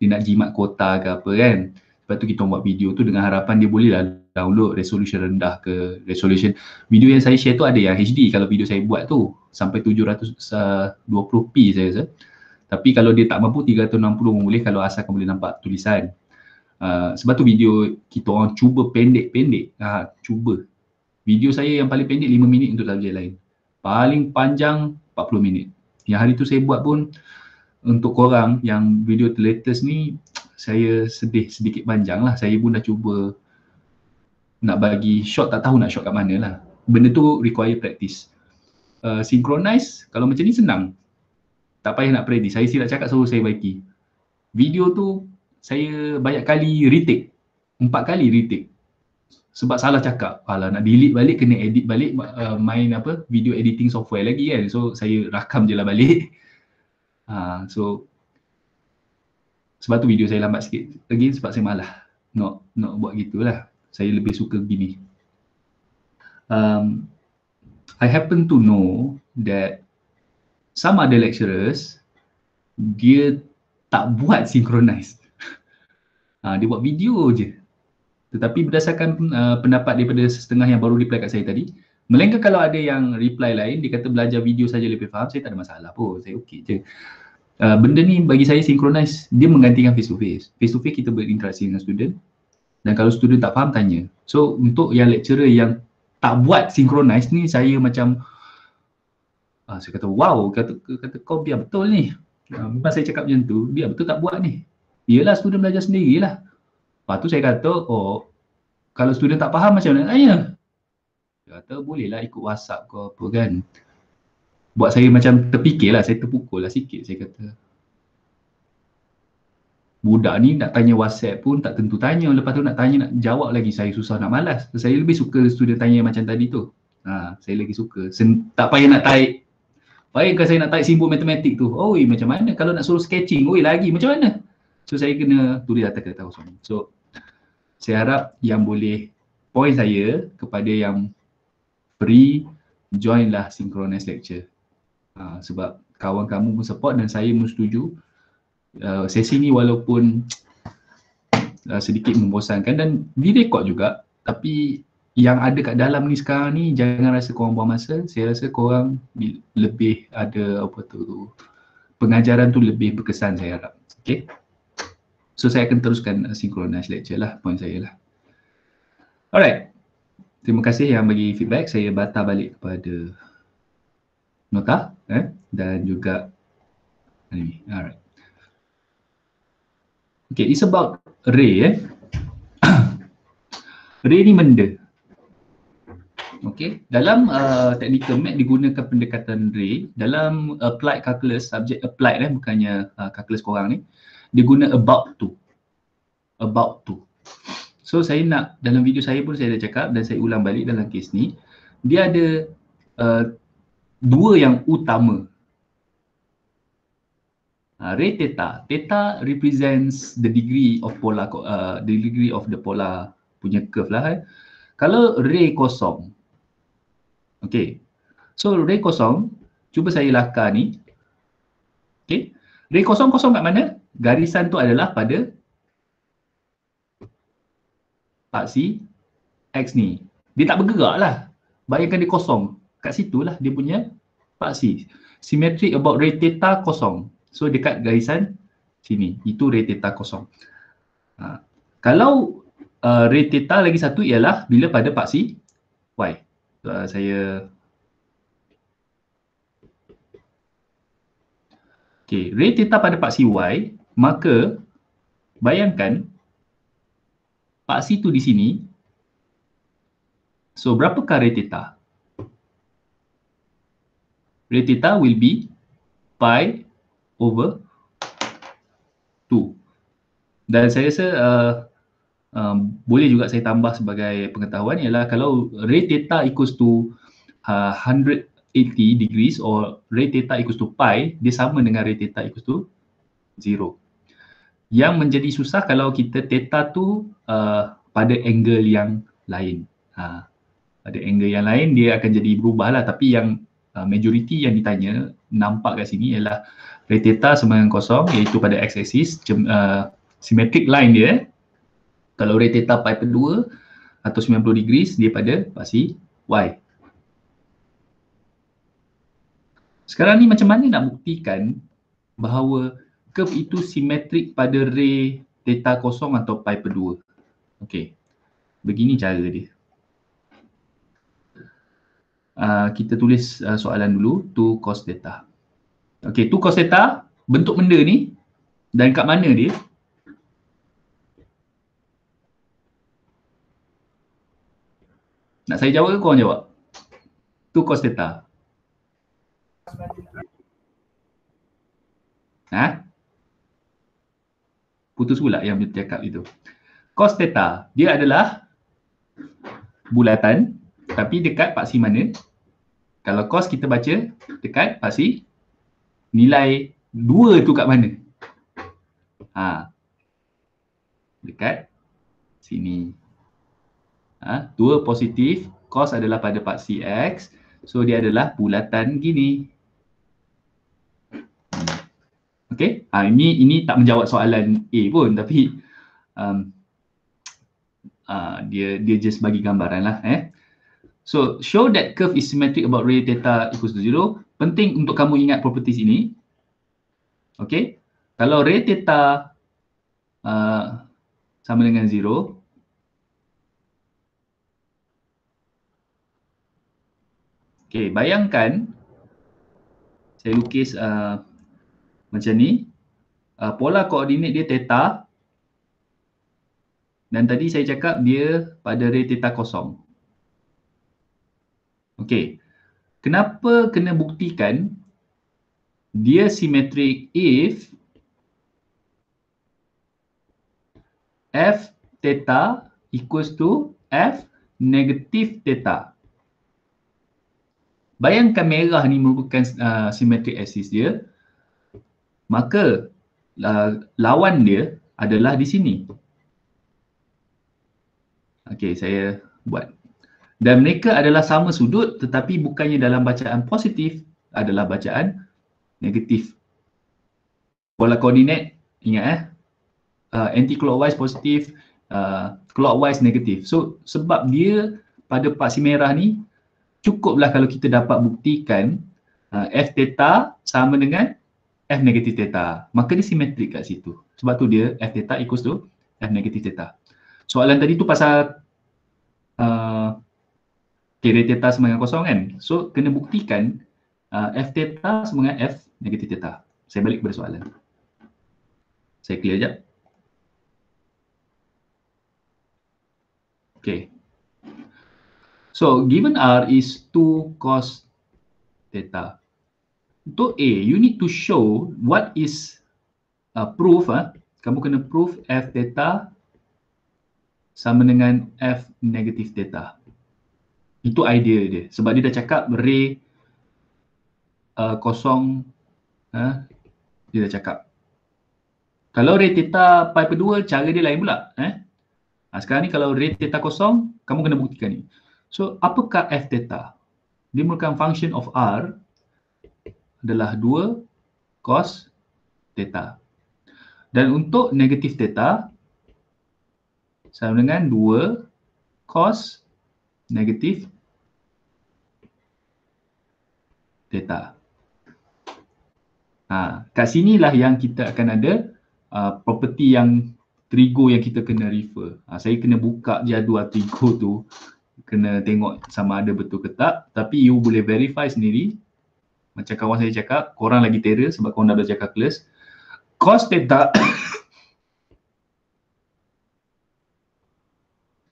Dia nak jimat kuota ke apa kan. Lepas tu kita buat video tu dengan harapan dia boleh lah download resolution rendah ke resolution. Video yang saya share tu ada yang HD kalau video saya buat tu sampai 720p saya rasa. Tapi kalau dia tak mampu 360 pun boleh kalau asalkan boleh nampak tulisan. Uh, sebab tu video kita orang cuba pendek-pendek. Ha, cuba. Video saya yang paling pendek 5 minit untuk subjek lain. Paling panjang 40 minit. Yang hari tu saya buat pun untuk korang yang video latest ni saya sedih sedikit panjang lah. Saya pun dah cuba nak bagi shot tak tahu nak shot kat mana lah. Benda tu require practice. Uh, synchronize kalau macam ni senang. Tak payah nak predict. Saya silap cakap suruh saya baiki. Video tu saya banyak kali retake. Empat kali retake. Sebab salah cakap. Alah nak delete balik kena edit balik uh, main apa video editing software lagi kan. So saya rakam je lah balik. Ha, so sebab tu video saya lambat sikit. Again sebab saya malah nak nak buat gitulah. Saya lebih suka begini. Um, I happen to know that some other lecturers dia tak buat synchronize. Ha, dia buat video je. Tetapi berdasarkan uh, pendapat daripada setengah yang baru reply kat saya tadi, melainkan kalau ada yang reply lain, dia kata belajar video saja lebih faham, saya tak ada masalah pun. Saya okey je. Uh, benda ni bagi saya synchronize dia menggantikan face to face. Face to face kita berinteraksi dengan student dan kalau student tak faham tanya. So untuk yang lecturer yang tak buat synchronize ni saya macam uh, saya kata wow kata kata kau biar betul ni. Uh, memang saya cakap macam tu biar betul tak buat ni. Iyalah student belajar sendirilah. Lepas tu saya kata oh kalau student tak faham macam mana tanya. Dia kata bolehlah ikut WhatsApp ke apa kan buat saya macam terfikir lah, saya terpukul lah sikit saya kata. Budak ni nak tanya WhatsApp pun tak tentu tanya, lepas tu nak tanya nak jawab lagi saya susah nak malas. Saya lebih suka student tanya macam tadi tu. Ha, saya lagi suka. Sen- tak payah nak taik. Bayangkan saya nak taik simbol matematik tu. Oi macam mana? Kalau nak suruh sketching, oi lagi macam mana? So saya kena tulis atas kertas kosong. So saya harap yang boleh point saya kepada yang free join lah synchronous lecture. Uh, sebab kawan kamu pun support dan saya pun setuju uh, sesi ni walaupun uh, sedikit membosankan dan direkod juga tapi yang ada kat dalam ni sekarang ni jangan rasa korang buang masa saya rasa korang lebih ada apa tu pengajaran tu lebih berkesan saya harap okay so saya akan teruskan uh, synchronize lecture lah point saya lah alright terima kasih yang bagi feedback saya bata balik kepada nota eh, dan juga ini. Alright. Okay, it's about ray eh. ray ni benda. Okay, dalam uh, technical math digunakan pendekatan ray dalam applied calculus, subject applied eh, bukannya uh, calculus korang ni, dia guna about to. About to. So saya nak, dalam video saya pun saya dah cakap dan saya ulang balik dalam kes ni, dia ada uh, dua yang utama. Uh, ray theta. Theta represents the degree of polar, uh, the degree of the polar punya curve lah. Eh. Kalau ray kosong, okay. So ray kosong, cuba saya lakar ni. Okay. Ray kosong kosong kat mana? Garisan tu adalah pada paksi X ni. Dia tak bergerak lah. Bayangkan dia kosong kat situ lah dia punya paksi. Symmetric about ray theta kosong. So dekat garisan sini. Itu ray theta kosong. Ha. Kalau uh, ray theta lagi satu ialah bila pada paksi Y. Uh, saya Okay, ray theta pada paksi Y, maka bayangkan paksi tu di sini. So berapakah ray theta? rate theta will be pi over 2. Dan saya rasa uh, um, boleh juga saya tambah sebagai pengetahuan ialah kalau rate theta equals to uh, 180 degrees or rate theta equals to pi, dia sama dengan rate theta equals to 0. Yang menjadi susah kalau kita theta tu uh, pada angle yang lain. Ha. ada angle yang lain dia akan jadi berubah lah tapi yang uh, majority yang ditanya nampak kat sini ialah ray theta sama dengan kosong iaitu pada x axis uh, symmetric line dia kalau ray theta pi per 2 atau 90 degrees dia pada pasi y sekarang ni macam mana nak buktikan bahawa curve itu simetrik pada ray theta kosong atau pi per 2 okey begini cara dia uh, kita tulis uh, soalan dulu 2 cos theta. Okey, 2 cos theta bentuk benda ni dan kat mana dia? Nak saya jawab ke korang jawab? 2 cos theta. Ha? Putus pula yang bercakap itu. Cos theta, dia adalah bulatan tapi dekat paksi mana? Kalau cos kita baca dekat paksi nilai 2 tu kat mana? Ha. Dekat sini. Ha, 2 positif, cos adalah pada paksi X. So dia adalah bulatan gini. Okay, ha, ini ini tak menjawab soalan A pun tapi um, uh, dia dia just bagi gambaran lah eh. So show that curve is symmetric about ray theta equals to zero. Penting untuk kamu ingat properties ini. Okay. Kalau ray theta uh, sama dengan zero. Okay, bayangkan saya lukis uh, macam ni. Uh, pola koordinat dia theta. Dan tadi saya cakap dia pada ray theta kosong. Okey. Kenapa kena buktikan dia simetrik if f theta equals to f negatif theta. Bayangkan merah ni merupakan uh, symmetric axis dia. Maka uh, lawan dia adalah di sini. Okey, saya buat dan mereka adalah sama sudut tetapi bukannya dalam bacaan positif adalah bacaan negatif. Pola koordinat ingat eh uh, anti clockwise positif, uh, clockwise negatif. So sebab dia pada paksi merah ni cukuplah kalau kita dapat buktikan uh, f theta sama dengan f negatif theta. Maka dia simetrik kat situ. Sebab tu dia f theta equals to f negatif theta. Soalan tadi tu pasal uh, kira theta sama dengan kosong kan. So kena buktikan uh, f theta sama dengan f negatif theta. Saya balik kepada soalan. Saya clear jap. Okay. So given R is 2 cos theta. Untuk A, you need to show what is uh, proof. Uh, kamu kena proof f theta sama dengan f negatif theta. Itu idea dia. Sebab dia dah cakap ray uh, kosong uh, dia dah cakap. Kalau ray theta pi per 2 cara dia lain pula. Eh? Ha, sekarang ni kalau ray theta kosong kamu kena buktikan ni. So apakah f theta? Dia merupakan function of r adalah 2 cos theta. Dan untuk negatif theta sama dengan 2 cos negatif theta. Ha, kat sinilah yang kita akan ada uh, property yang trigo yang kita kena refer. Ha, saya kena buka jadual trigo tu kena tengok sama ada betul ke tak tapi you boleh verify sendiri macam kawan saya cakap korang lagi terror sebab korang dah belajar calculus. Cos theta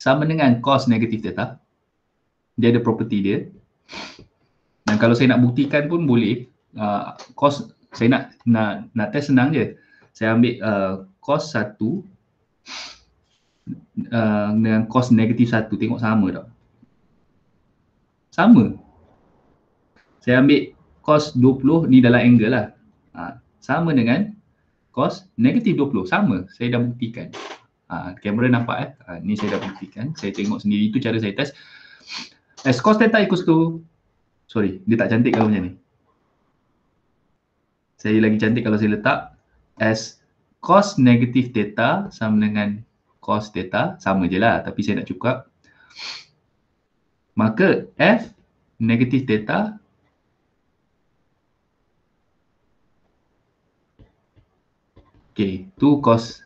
sama dengan cos negatif theta dia ada property dia. Dan kalau saya nak buktikan pun boleh. Uh, cos saya nak nak nak test senang je. Saya ambil uh, cos 1 uh, dengan cos negatif 1 tengok sama tak? Sama. Saya ambil cos 20 ni dalam angle lah. Uh, sama dengan cos negatif 20 sama saya dah buktikan. Uh, kamera nampak eh? Uh, ni saya dah buktikan. Saya tengok sendiri itu cara saya test. As cos theta equals to sorry, dia tak cantik kalau macam ni. Saya lagi cantik kalau saya letak as cos negatif theta sama dengan cos theta, sama je lah tapi saya nak cukup. Maka f negatif theta Okay, 2 cos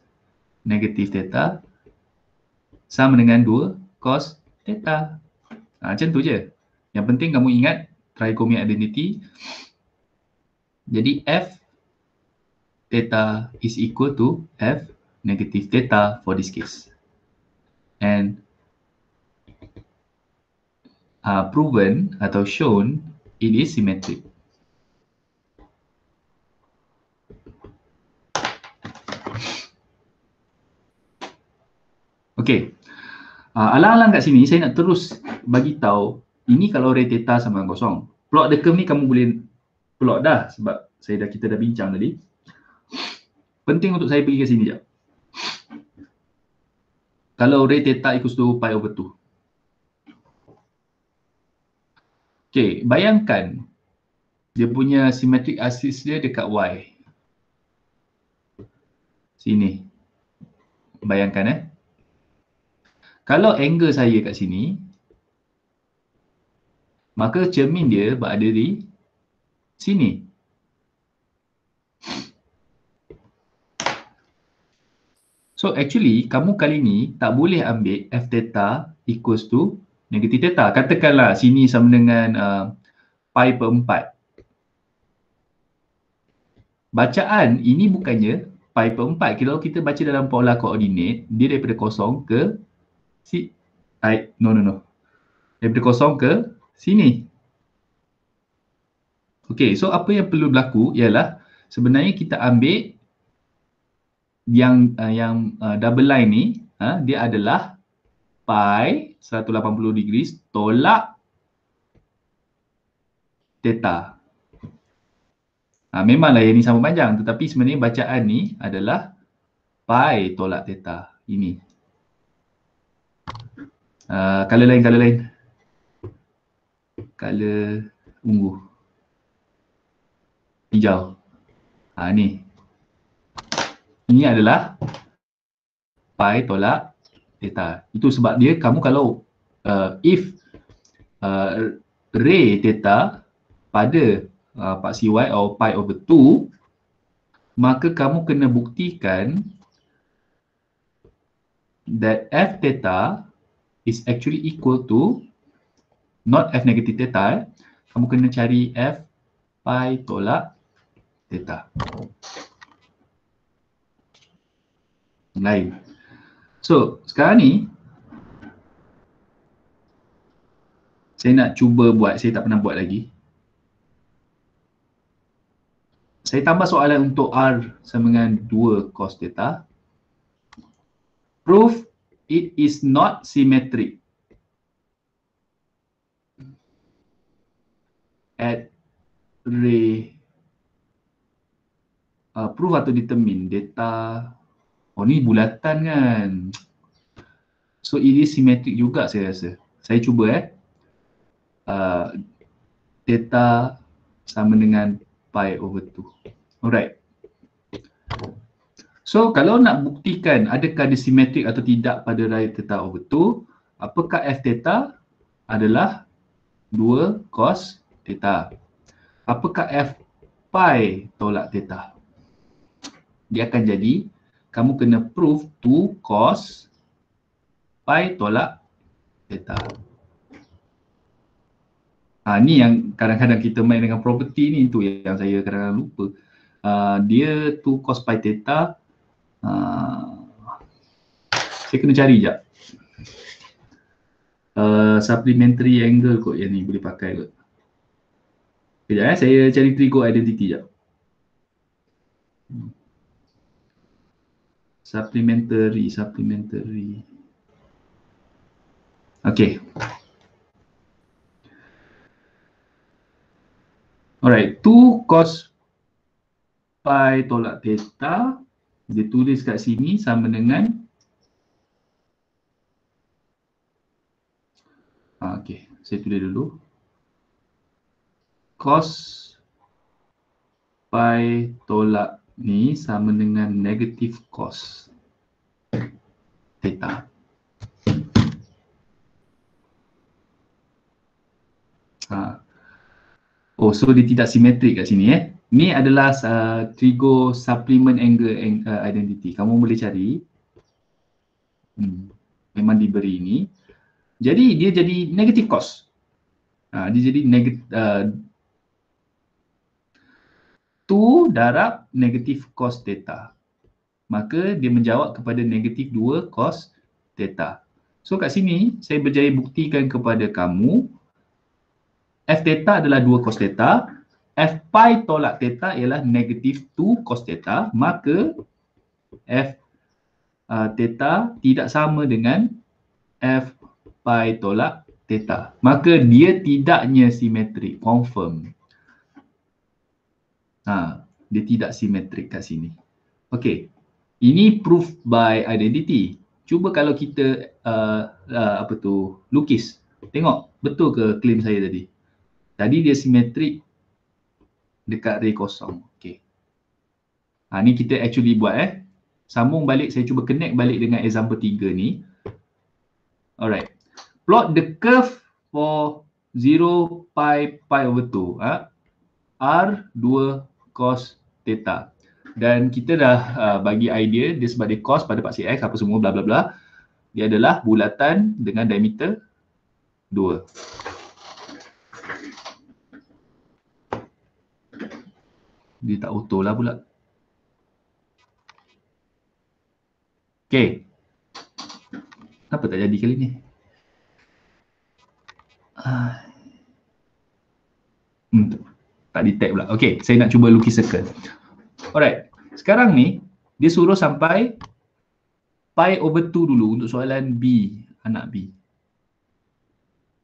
negatif theta sama dengan 2 cos theta. Ha, macam tu je. Yang penting kamu ingat trigonometric identity. Jadi f theta is equal to f negative theta for this case. And uh, proven atau shown it is symmetric. Okay. Uh, alang-alang kat sini saya nak terus bagi tahu ini kalau ray theta sama dengan kosong. Plot the curve ni kamu boleh plot dah sebab saya dah kita dah bincang tadi. Penting untuk saya pergi ke sini jap. Kalau ray theta equals to pi over 2. Okay, bayangkan dia punya symmetric axis dia dekat y. Sini. Bayangkan eh. Kalau angle saya kat sini, maka cermin dia berada di sini. So actually kamu kali ni tak boleh ambil f theta equals to negatif theta. Katakanlah sini sama dengan uh, pi per 4. Bacaan ini bukannya pi per 4. Kalau kita baca dalam pola koordinat, dia daripada kosong ke si I, no no no daripada kosong ke sini Okay, so apa yang perlu berlaku ialah sebenarnya kita ambil yang uh, yang uh, double line ni uh, dia adalah pi 180 degrees tolak theta. Ha, memanglah yang ni sama panjang tetapi sebenarnya bacaan ni adalah pi tolak theta. Ini. Uh, color lain, color lain. Color ungu. Hijau. Ha, ni. Ini adalah pi tolak theta. Itu sebab dia kamu kalau uh, if uh, ray theta pada uh, paksi y atau pi over 2 maka kamu kena buktikan that f theta is actually equal to not f negative theta eh. kamu kena cari f pi tolak theta. Lain. So sekarang ni saya nak cuba buat saya tak pernah buat lagi. Saya tambah soalan untuk R sama dengan 2 cos theta. Proof it is not symmetric. At ray uh, proof atau determine data. Oh ni bulatan kan. So it is symmetric juga saya rasa. Saya cuba eh. Uh, data sama dengan pi over 2 alright So kalau nak buktikan adakah dia simetrik atau tidak pada ray theta over 2, apakah f theta adalah 2 cos theta. Apakah f pi tolak theta? Dia akan jadi kamu kena prove 2 cos pi tolak theta. Ha, ni yang kadang-kadang kita main dengan property ni tu yang saya kadang-kadang lupa. Uh, dia 2 cos pi theta Ah. saya kena cari jap. Uh, supplementary angle kot yang ni boleh pakai kot. Kejap eh, saya cari trigo identity jap. Supplementary, supplementary. Okay. Alright, 2 cos pi tolak theta dia tulis kat sini sama dengan ha, okay. Saya tulis dulu. Cos pi tolak ni sama dengan negatif cos theta. Ha. Oh, so dia tidak simetrik kat sini eh. Ni adalah uh, trigo supplement angle uh, identity. Kamu boleh cari. Hmm. Memang diberi ni. Jadi dia jadi negative cos. Ha, dia jadi negatif uh, 2 darab negatif cos theta. Maka dia menjawab kepada negatif 2 cos theta. So kat sini saya berjaya buktikan kepada kamu f theta adalah 2 cos theta, f pi tolak theta ialah negatif 2 cos theta, maka f uh, theta tidak sama dengan f pi tolak theta. Maka dia tidaknya simetrik, confirm. Ha, dia tidak simetrik kat sini. Okey. Ini proof by identity. Cuba kalau kita uh, uh, apa tu lukis. Tengok betul ke claim saya tadi? Tadi dia simetrik dekat ray kosong. Okey. Ha ni kita actually buat eh. Sambung balik saya cuba connect balik dengan example 3 ni. Alright plot the curve for 0 pi pi over 2 ha? r 2 cos theta dan kita dah uh, bagi idea dia sebagai cos pada paksi x apa semua bla bla bla dia adalah bulatan dengan diameter 2 dia tak auto lah pula Okay. Apa tak jadi kali ni? Hmm, tak detect pula. Okay, saya nak cuba lukis circle. Alright, sekarang ni dia suruh sampai pi over 2 dulu untuk soalan B, anak B.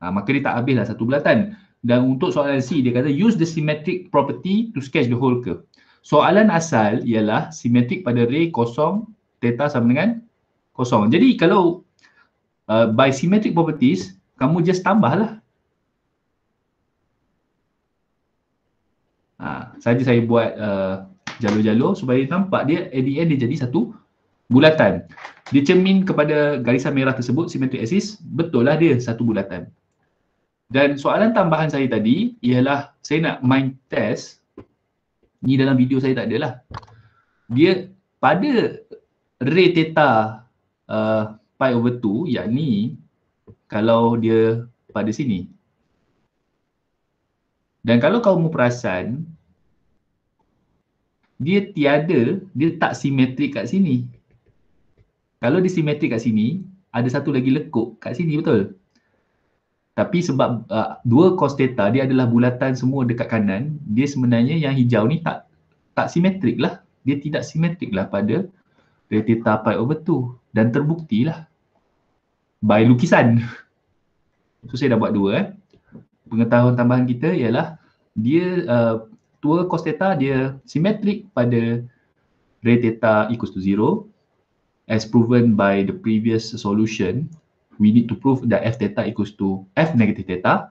Ha, maka dia tak habislah satu bulatan. Dan untuk soalan C, dia kata use the symmetric property to sketch the whole curve. Soalan asal ialah simetrik pada ray kosong, theta sama dengan kosong. Jadi kalau uh, by symmetric properties, kamu just tambahlah Ha, saja saya buat uh, jalur-jalur supaya nampak dia at the end dia jadi satu bulatan. Dia cermin kepada garisan merah tersebut, symmetric axis, betul lah dia satu bulatan. Dan soalan tambahan saya tadi ialah saya nak main test, ni dalam video saya tak ada lah. Dia pada ray theta uh, pi over 2, yakni kalau dia pada sini, dan kalau kamu perasan, dia tiada, dia tak simetrik kat sini. Kalau dia simetrik kat sini, ada satu lagi lekuk kat sini betul. Tapi sebab uh, dua cos theta dia adalah bulatan semua dekat kanan, dia sebenarnya yang hijau ni tak tak simetrik lah. Dia tidak simetrik lah pada theta pi over 2 dan terbuktilah by lukisan. So saya dah buat dua eh pengetahuan tambahan kita ialah dia uh, tua cos theta dia simetrik pada ray theta equals to zero as proven by the previous solution we need to prove that f theta equals to f negative theta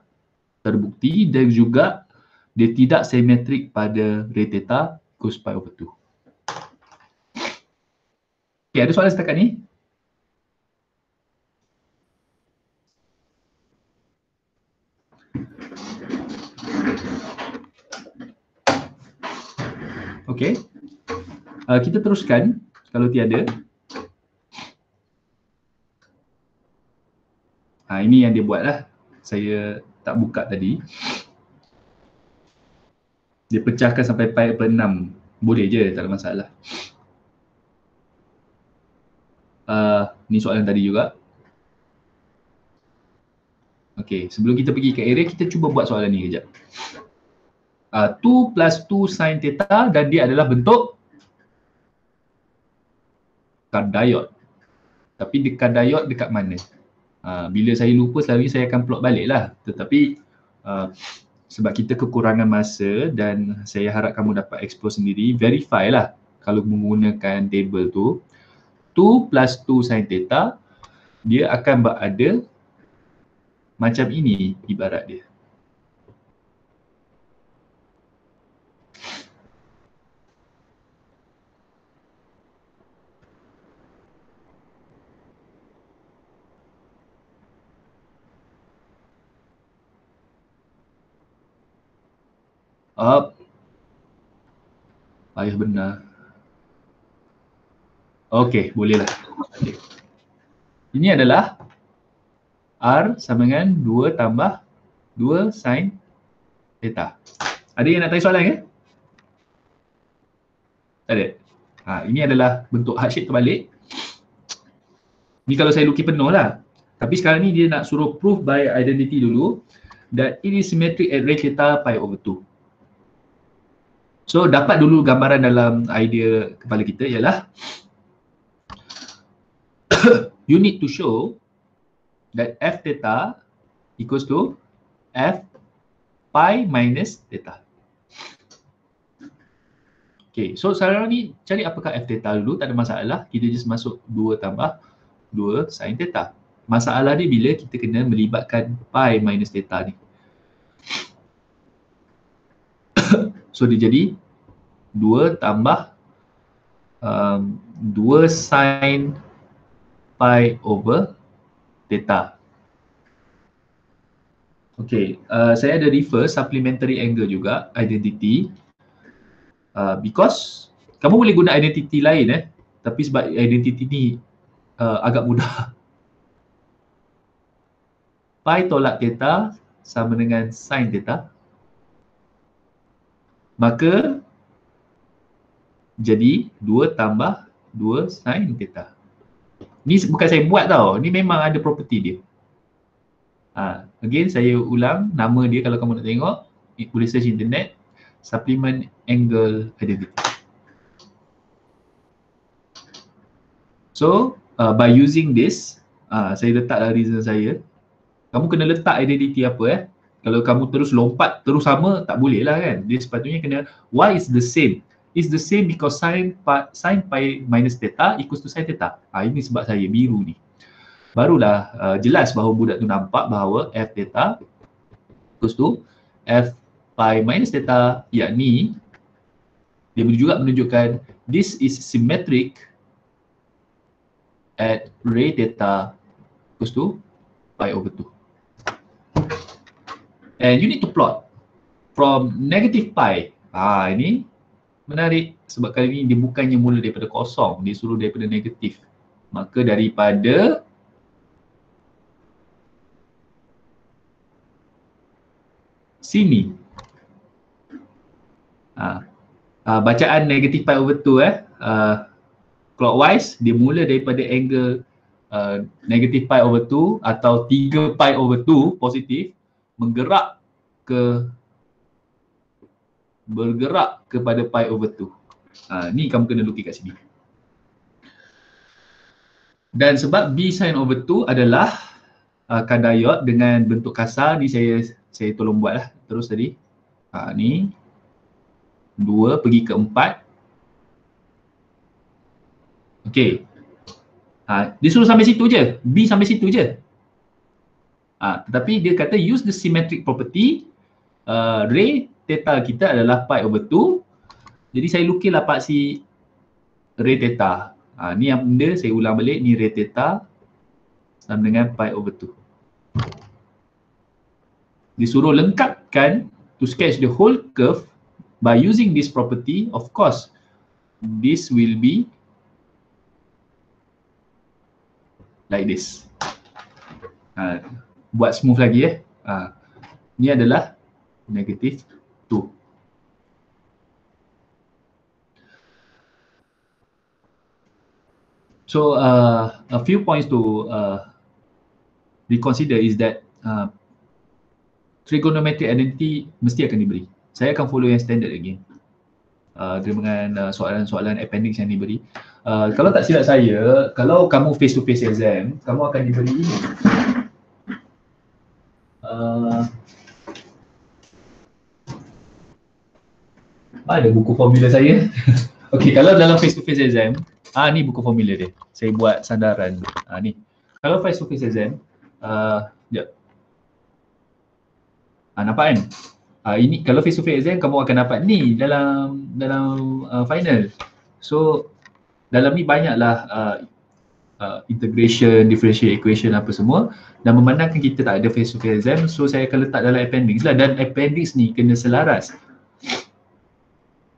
terbukti dan juga dia tidak simetrik pada ray theta equals pi over 2 Okay, ada soalan setakat ni? Okey. Uh, kita teruskan kalau tiada. Ha, ini yang dia buat lah. Saya tak buka tadi. Dia pecahkan sampai pi per 6. Boleh je, tak ada masalah. Uh, ni soalan tadi juga. Okey, sebelum kita pergi ke area, kita cuba buat soalan ni kejap uh, 2 plus 2 sin theta dan dia adalah bentuk kardayot. Tapi di kardayot dekat mana? Uh, bila saya lupa selalu saya akan plot balik lah. Tetapi uh, sebab kita kekurangan masa dan saya harap kamu dapat expose sendiri, verify lah kalau menggunakan table tu. 2 plus 2 sin theta dia akan berada macam ini ibarat dia. Up. Payah benar. Okey, bolehlah. Okay. Ini adalah R sama dengan 2 tambah 2 sin theta. Ada yang nak tanya soalan ke? Tak ada? Ha, ini adalah bentuk heart shape terbalik. Ni kalau saya lukis penuh lah. Tapi sekarang ni dia nak suruh proof by identity dulu that it is symmetric at rate theta pi over 2. So dapat dulu gambaran dalam idea kepala kita ialah you need to show that f theta equals to f pi minus theta. Okay, so sekarang ni cari apakah f theta dulu, tak ada masalah. Kita just masuk 2 tambah 2 sin theta. Masalah dia bila kita kena melibatkan pi minus theta ni. So dia jadi 2 tambah um, 2 sin pi over theta. Okay, uh, saya ada refer supplementary angle juga, identity. Uh, because kamu boleh guna identity lain eh, tapi sebab identity ni uh, agak mudah. Pi tolak theta sama dengan sin theta. Maka jadi 2 tambah 2 sin theta. Ni bukan saya buat tau, ni memang ada property dia. Ha, again saya ulang nama dia kalau kamu nak tengok, boleh search internet, supplement angle identity. So uh, by using this, uh, saya letaklah reason saya. Kamu kena letak identity apa eh? Kalau kamu terus lompat terus sama tak boleh lah kan. Dia sepatutnya kena y is the same is the same because sin pi, pi minus theta equals to sin theta. Ha, ini sebab saya biru ni. Barulah uh, jelas bahawa budak tu nampak bahawa f theta equals to f pi minus theta yakni dia juga menunjukkan this is symmetric at ray theta equals to pi over 2. And you need to plot from negative pi. Ah ini menarik sebab kali ni dia bukannya mula daripada kosong, dia suruh daripada negatif. Maka daripada sini. Ha, ha, bacaan negatif pi over 2 eh. Uh, clockwise dia mula daripada angle uh, negatif pi over 2 atau 3 pi over 2 positif menggerak ke bergerak kepada pi over 2. Ha, ni kamu kena lukis kat sini. Dan sebab b sin over 2 adalah uh, kandayot dengan bentuk kasar ni saya saya tolong buat lah terus tadi. Ha, ni 2 pergi ke 4. Okey. Ha, dia suruh sampai situ je. B sampai situ je. Ha, tetapi dia kata use the symmetric property uh, ray theta kita adalah pi over 2. Jadi saya lukislah paksi ray theta. Ha, ni yang benda saya ulang balik ni ray theta sama dengan pi over 2. Disuruh lengkapkan to sketch the whole curve by using this property. Of course, this will be like this. Ha, buat smooth lagi eh. Ha, ni adalah negatif tu. So uh, a few points to uh, reconsider is that uh, trigonometric identity mesti akan diberi. Saya akan follow yang standard again. Uh, dengan uh, soalan-soalan appendix yang diberi. Uh, kalau tak silap saya, kalau kamu face to face exam, kamu akan diberi ini. Uh, ada buku formula saya. Okey, kalau dalam face to face exam, ah ni buku formula dia. Saya buat sandaran. Ah ni. Kalau face to face exam, uh, jap. Ah nampak kan? Ah ini kalau face to face exam kamu akan dapat ni dalam dalam uh, final. So dalam ni banyaklah uh, uh, integration, differential equation apa semua dan memandangkan kita tak ada face to face exam so saya akan letak dalam appendix lah dan appendix ni kena selaras.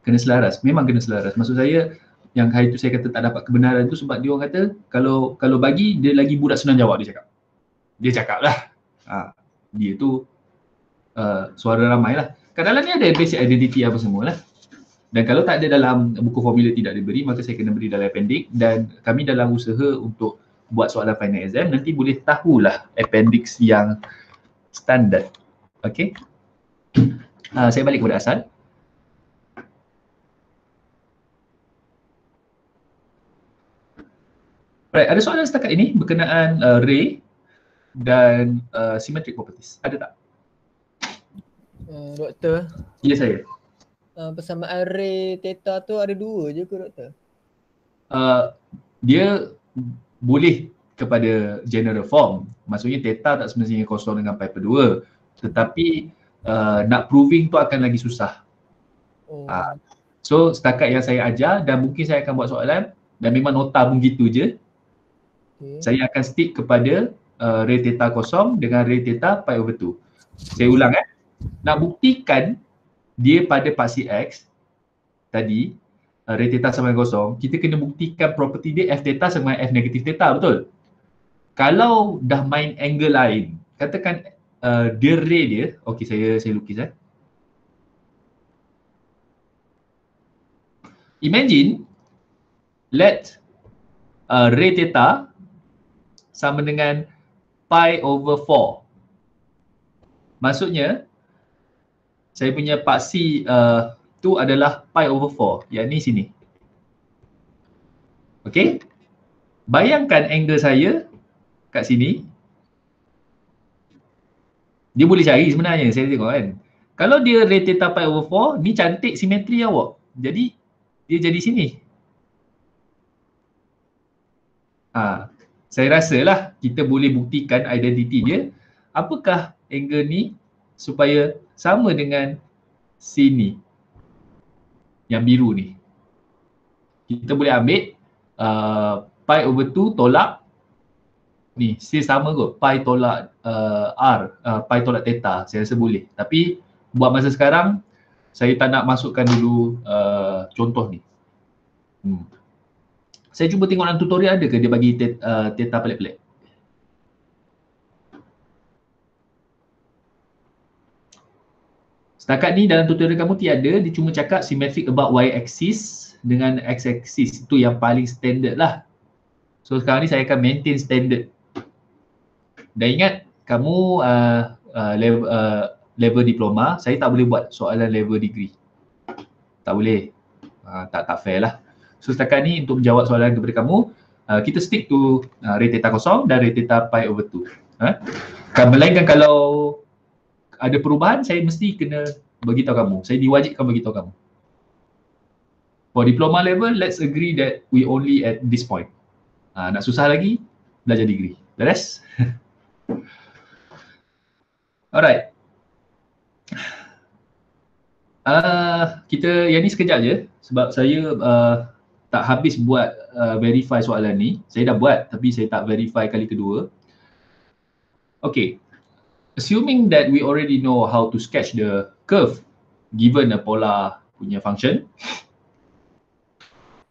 Kena selaras, memang kena selaras. Maksud saya yang hari tu saya kata tak dapat kebenaran tu sebab dia orang kata kalau kalau bagi dia lagi budak senang jawab dia cakap. Dia cakap lah. Ha, dia tu uh, suara ramai lah. Kat dalam ni ada basic identity apa semua lah. Dan kalau tak ada dalam buku formula tidak diberi, maka saya kena beri dalam appendix dan kami dalam usaha untuk buat soalan final exam nanti boleh tahulah appendix yang standard. Okay. Uh, saya balik kepada asal. Right, ada soalan setakat ini berkenaan uh, ray dan uh, symmetric properties. Ada tak? Uh, doktor, Ya saya. Uh, persamaan ray theta tu ada dua je ke doktor? Uh, dia boleh kepada general form. Maksudnya theta tak semestinya kosong dengan pi per 2. Tetapi uh, nak proving tu akan lagi susah. Oh, Ah. So setakat yang saya ajar dan mungkin saya akan buat soalan dan memang nota pun gitu je. okay. Saya akan stick kepada uh, ray theta kosong dengan ray theta pi over 2. Saya ulang eh. Nak buktikan dia pada paksi X tadi uh, ray theta sama dengan kosong, kita kena buktikan property dia f theta sama dengan f negatif theta, betul? Kalau dah main angle lain, katakan uh, dia ray dia, okey saya saya lukis eh. Imagine let uh, ray theta sama dengan pi over 4. Maksudnya saya punya paksi uh, tu adalah pi over 4 yang ni sini. Okay. Bayangkan angle saya kat sini. Dia boleh cari sebenarnya saya tengok kan. Kalau dia ray theta pi over 4, ni cantik simetri awak. Jadi dia jadi sini. Ha, saya rasalah kita boleh buktikan identiti dia. Apakah angle ni supaya sama dengan sini yang biru ni. Kita boleh ambil uh, pi over 2 tolak. Ni still sama kot. Pi tolak uh, r uh, pi tolak theta saya rasa boleh. Tapi buat masa sekarang saya tak nak masukkan dulu uh, contoh ni. Hmm. saya cuba tengok dalam tutorial ada ke dia bagi theta, uh, theta pelik-pelik Setakat ni dalam tutorial kamu tiada, dia cuma cakap symmetric about y axis dengan x axis. Itu yang paling standard lah. So sekarang ni saya akan maintain standard. Dan ingat kamu uh, uh, level, uh, level diploma, saya tak boleh buat soalan level degree. Tak boleh. Uh, tak tak fair lah. So setakat ni untuk menjawab soalan kepada kamu, uh, kita stick to uh, rate theta kosong dan rate theta pi over 2. Ha? Kan melainkan kalau ada perubahan saya mesti kena beritahu kamu. Saya diwajibkan beritahu kamu. For diploma level, let's agree that we only at this point. Ha, nak susah lagi, belajar degree. Beres? Alright. Uh, kita yang ni sekejap je sebab saya uh, tak habis buat uh, verify soalan ni. Saya dah buat tapi saya tak verify kali kedua. Okay, assuming that we already know how to sketch the curve given a polar punya function.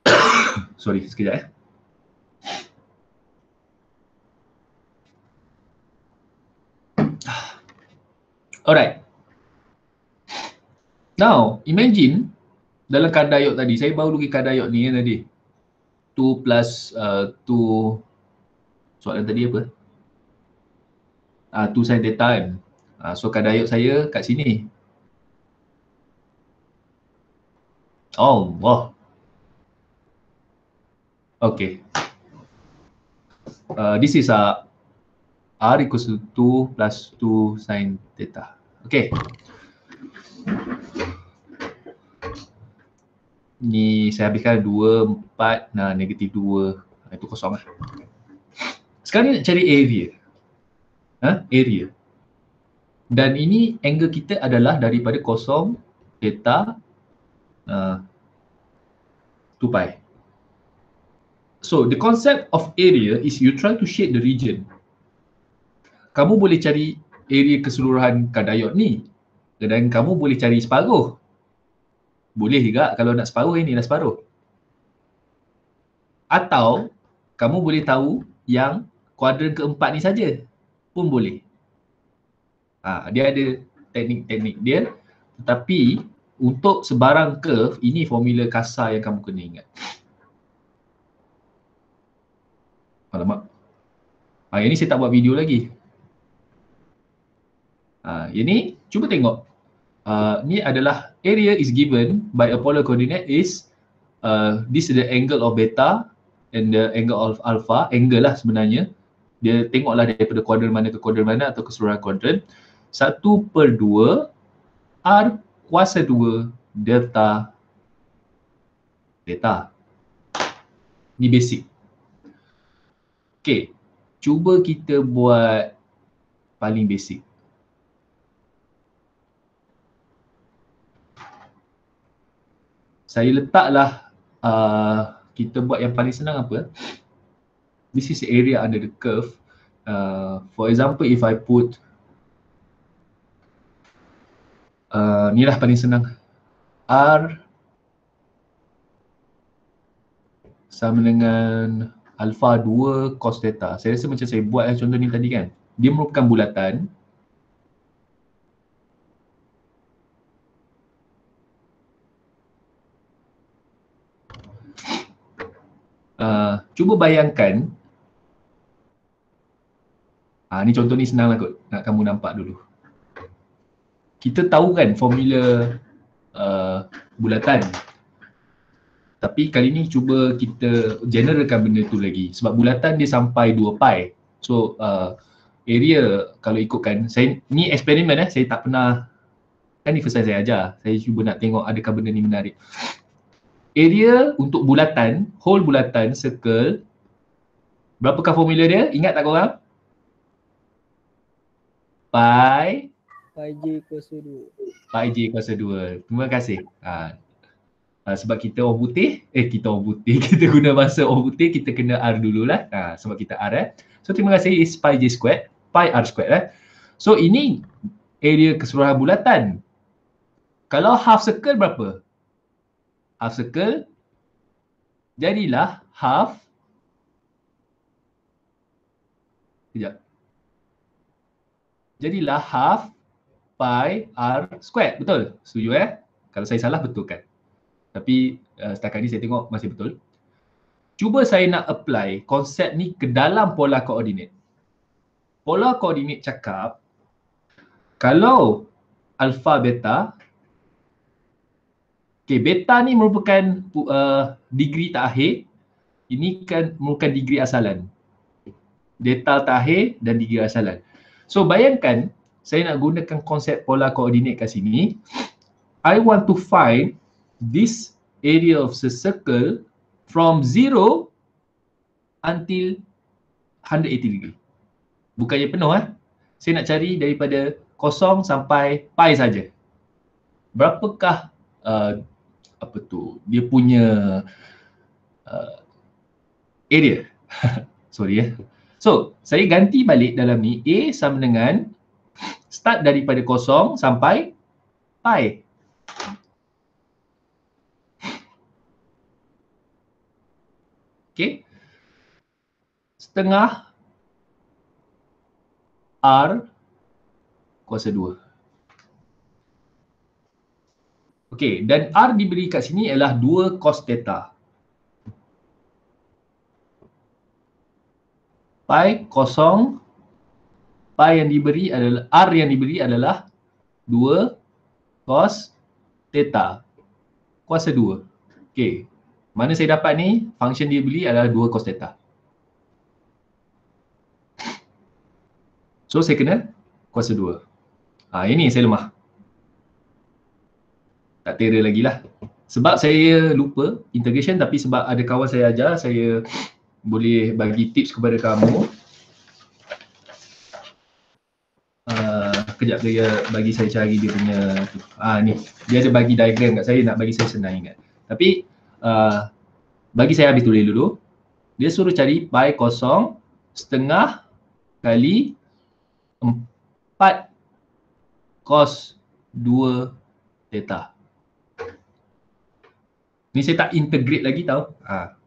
Sorry, sekejap eh. Alright. Now, imagine dalam kadayot tadi, saya baru lagi kadayot ni kan tadi. 2 plus uh, 2, soalan tadi apa? Uh, tu sin theta kan. Uh, so kadayot saya kat sini. Oh, wah. Okay. Uh, this is a uh, r equals to 2 plus 2 sin theta. Okay. Ni saya habiskan 2, 4, nah negatif 2. Itu kosong lah. Sekarang ni nak cari area. Ha? Area. Dan ini angle kita adalah daripada kosong theta uh, 2 pi. So the concept of area is you try to shade the region. Kamu boleh cari area keseluruhan kadayot ni dan kamu boleh cari separuh. Boleh juga kalau nak separuh ini dah separuh. Atau kamu boleh tahu yang kuadran keempat ni saja pun boleh. Ha, dia ada teknik-teknik dia tetapi untuk sebarang curve ini formula kasar yang kamu kena ingat. Alamak. Ha, yang ni saya tak buat video lagi. Ha, yang ni cuba tengok. Uh, ni adalah area is given by a polar coordinate is uh, this is the angle of beta and the angle of alpha, angle lah sebenarnya. Dia tengoklah daripada kuadran mana ke kuadran mana atau keseluruhan kuadran. Satu per dua R kuasa dua delta beta. Ni basic. Okay, cuba kita buat paling basic. Saya letaklah uh, kita buat yang paling senang apa? This is area under the curve. Uh, for example, if I put uh, ni lah paling senang. R sama dengan alpha 2 cos theta. Saya rasa macam saya buat yang contoh ni tadi kan. Dia merupakan bulatan. Uh, cuba bayangkan Ah, ni contoh ni senang lah kot. Nak kamu nampak dulu. Kita tahu kan formula uh, bulatan. Tapi kali ni cuba kita generalkan benda tu lagi. Sebab bulatan dia sampai 2 pi. So uh, area kalau ikutkan, saya ni eksperimen eh, saya tak pernah kan ni first time saya ajar. Saya cuba nak tengok adakah benda ni menarik. Area untuk bulatan, whole bulatan, circle, berapakah formula dia? Ingat tak korang? Pi Pi J kuasa 2. Pi J kuasa 2. Terima kasih. Ha. Ha, sebab kita orang putih, eh kita orang putih, kita guna bahasa orang putih, kita kena R dululah. Ha, sebab kita R eh. So terima kasih is pi J squared, pi R squared eh. So ini area keseluruhan bulatan. Kalau half circle berapa? Half circle jadilah half Sekejap jadilah half pi r squared. Betul? Setuju eh? Kalau saya salah betulkan. Tapi uh, setakat ni saya tengok masih betul. Cuba saya nak apply konsep ni ke dalam pola koordinat. Pola koordinat cakap kalau alpha beta Okay, beta ni merupakan uh, degree terakhir. Ini kan merupakan degree asalan. Delta terakhir dan degree asalan. So bayangkan saya nak gunakan konsep pola koordinat kat sini. I want to find this area of the circle from 0 until 180 degree. Bukannya penuh eh. Saya nak cari daripada kosong sampai pi saja. Berapakah uh, apa tu dia punya uh, area. Sorry ya. Eh. So, saya ganti balik dalam ni A sama dengan start daripada kosong sampai pi. Okay. Setengah R kuasa 2. Okay, dan R diberi kat sini ialah 2 cos theta. Pi kosong pi yang diberi adalah r yang diberi adalah 2 cos theta kuasa 2. Okey. Mana saya dapat ni? Function dia beli adalah 2 cos theta. So saya kena kuasa 2. Ha, ini saya lemah. Tak tera lagi lah. Sebab saya lupa integration tapi sebab ada kawan saya ajar, saya boleh bagi tips kepada kamu. Uh, kejap dia bagi saya cari dia punya tu. Ah ni, dia ada bagi diagram kat saya nak bagi saya senang ingat. Tapi uh, bagi saya habis tulis dulu. Dia suruh cari pi kosong setengah kali 4 cos 2 theta. Ni saya tak integrate lagi tau. Ha.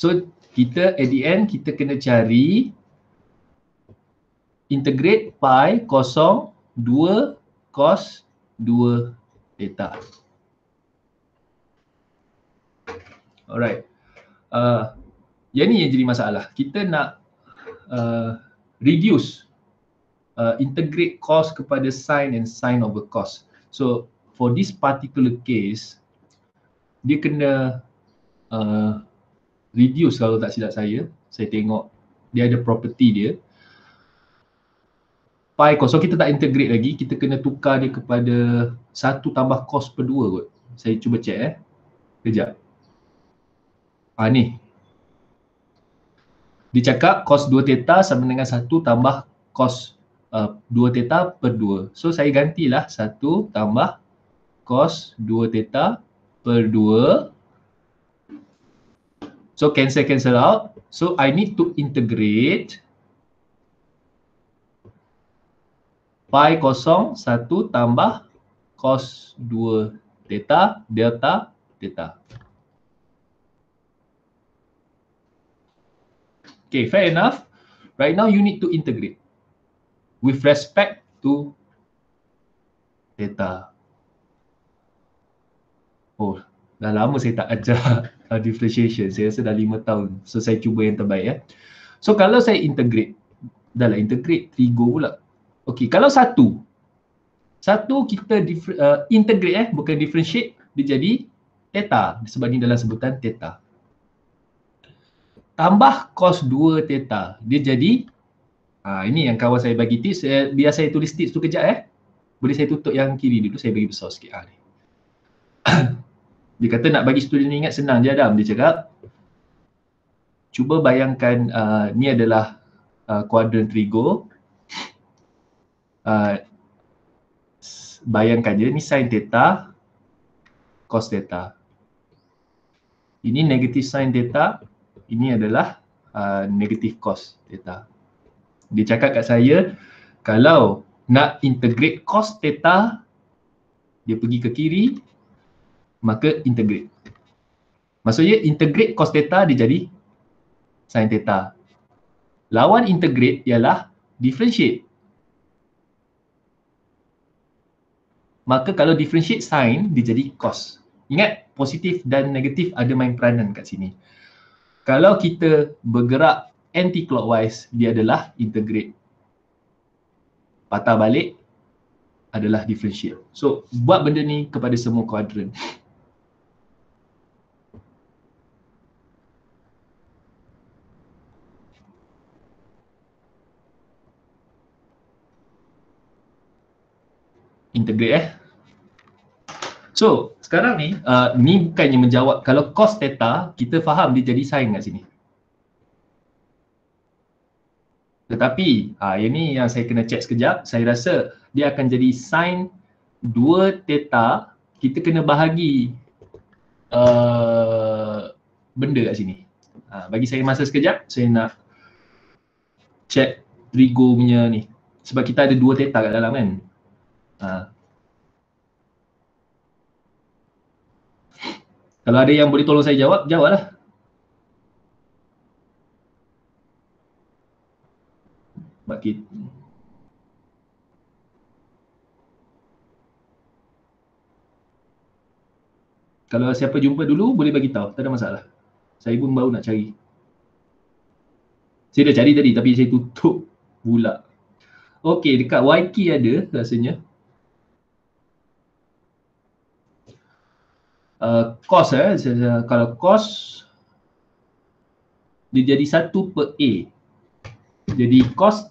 So kita at the end kita kena cari integrate pi kosong 2 cos 2 theta. Alright. Uh, yang ni yang jadi masalah. Kita nak uh, reduce uh, integrate cos kepada sin and sin over cos. So for this particular case dia kena uh, reduce kalau tak silap saya. Saya tengok dia ada property dia. Pi cos. So kita tak integrate lagi. Kita kena tukar dia kepada satu tambah cos per dua kot. Saya cuba check eh. Kejap. Ah ni. Dia cakap cos 2 theta sama dengan 1 tambah cos uh, 2 theta per 2. So saya gantilah 1 tambah cos 2 theta per 2. So cancel cancel out. So I need to integrate pi kosong 1 tambah cos 2 theta delta theta. Okay, fair enough. Right now you need to integrate with respect to theta. Oh, dah lama saya tak ajar uh, differentiation. Saya rasa dah lima tahun. So saya cuba yang terbaik ya. So kalau saya integrate, dah lah integrate trigo pula. Okay, kalau satu, satu kita uh, integrate eh, bukan differentiate, dia jadi theta sebab ni dalam sebutan theta tambah cos 2 theta dia jadi ha, ini yang kawan saya bagi tips eh, biar saya tulis tips tu kejap eh boleh saya tutup yang kiri dulu saya bagi besar sikit ha, ni. dia kata nak bagi student ingat senang je Adam. Dia cakap cuba bayangkan uh, ni adalah uh, quadrant trigo uh, bayangkan je ni sin theta cos theta. Ini negatif sin theta ini adalah uh, negative cos theta. Dia cakap kat saya kalau nak integrate cos theta dia pergi ke kiri maka integrate. Maksudnya integrate cos theta dia jadi sin theta. Lawan integrate ialah differentiate. Maka kalau differentiate sin dia jadi cos. Ingat positif dan negatif ada main peranan kat sini kalau kita bergerak anti-clockwise, dia adalah integrate. Patah balik adalah differentiate. So, buat benda ni kepada semua kuadran. Integrate eh. So, sekarang ni, uh, ni bukannya menjawab kalau cos theta, kita faham dia jadi sin kat sini. Tetapi, ha, yang ni yang saya kena check sekejap, saya rasa dia akan jadi sin 2 theta, kita kena bahagi uh, benda kat sini. Ha, bagi saya masa sekejap, saya nak check trigo punya ni. Sebab kita ada 2 theta kat dalam kan. Ha, Kalau ada yang boleh tolong saya jawab, jawablah. Bakit. Kalau siapa jumpa dulu boleh bagi tahu, tak ada masalah. Saya pun baru nak cari. Saya dah cari tadi tapi saya tutup pula. Okey, dekat YK ada rasanya. Uh, cost eh kalau cost dia jadi satu per A. Jadi cost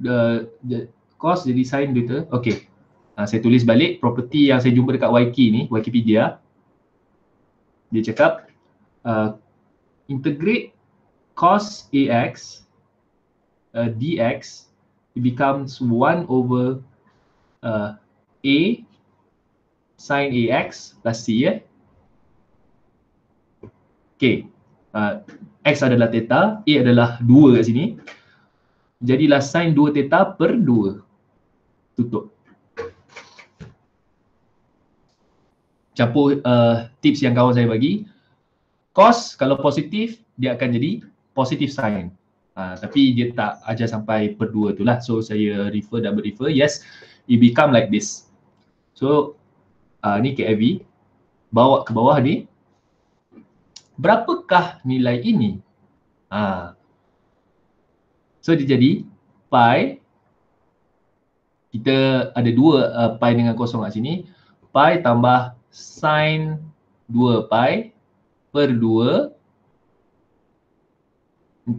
the, the cost jadi sin dia okay. Uh, saya tulis balik property yang saya jumpa dekat YK ni Wikipedia. Dia cakap uh, integrate cos AX uh, DX it becomes 1 over uh, A sin AX plus C eh. Okay. Uh, X adalah theta, A adalah 2 kat sini. Jadilah sin 2 theta per 2. Tutup. Campur uh, tips yang kawan saya bagi. Cos kalau positif, dia akan jadi positif sign. Uh, tapi dia tak ajar sampai per 2 tu lah. So saya refer, double refer. Yes, it become like this. So uh, ni KIV. Bawa ke bawah ni. Berapakah nilai ini? Uh. So dia jadi pi. Kita ada dua uh, pi dengan kosong kat sini. Pi tambah sin 2 pi per 2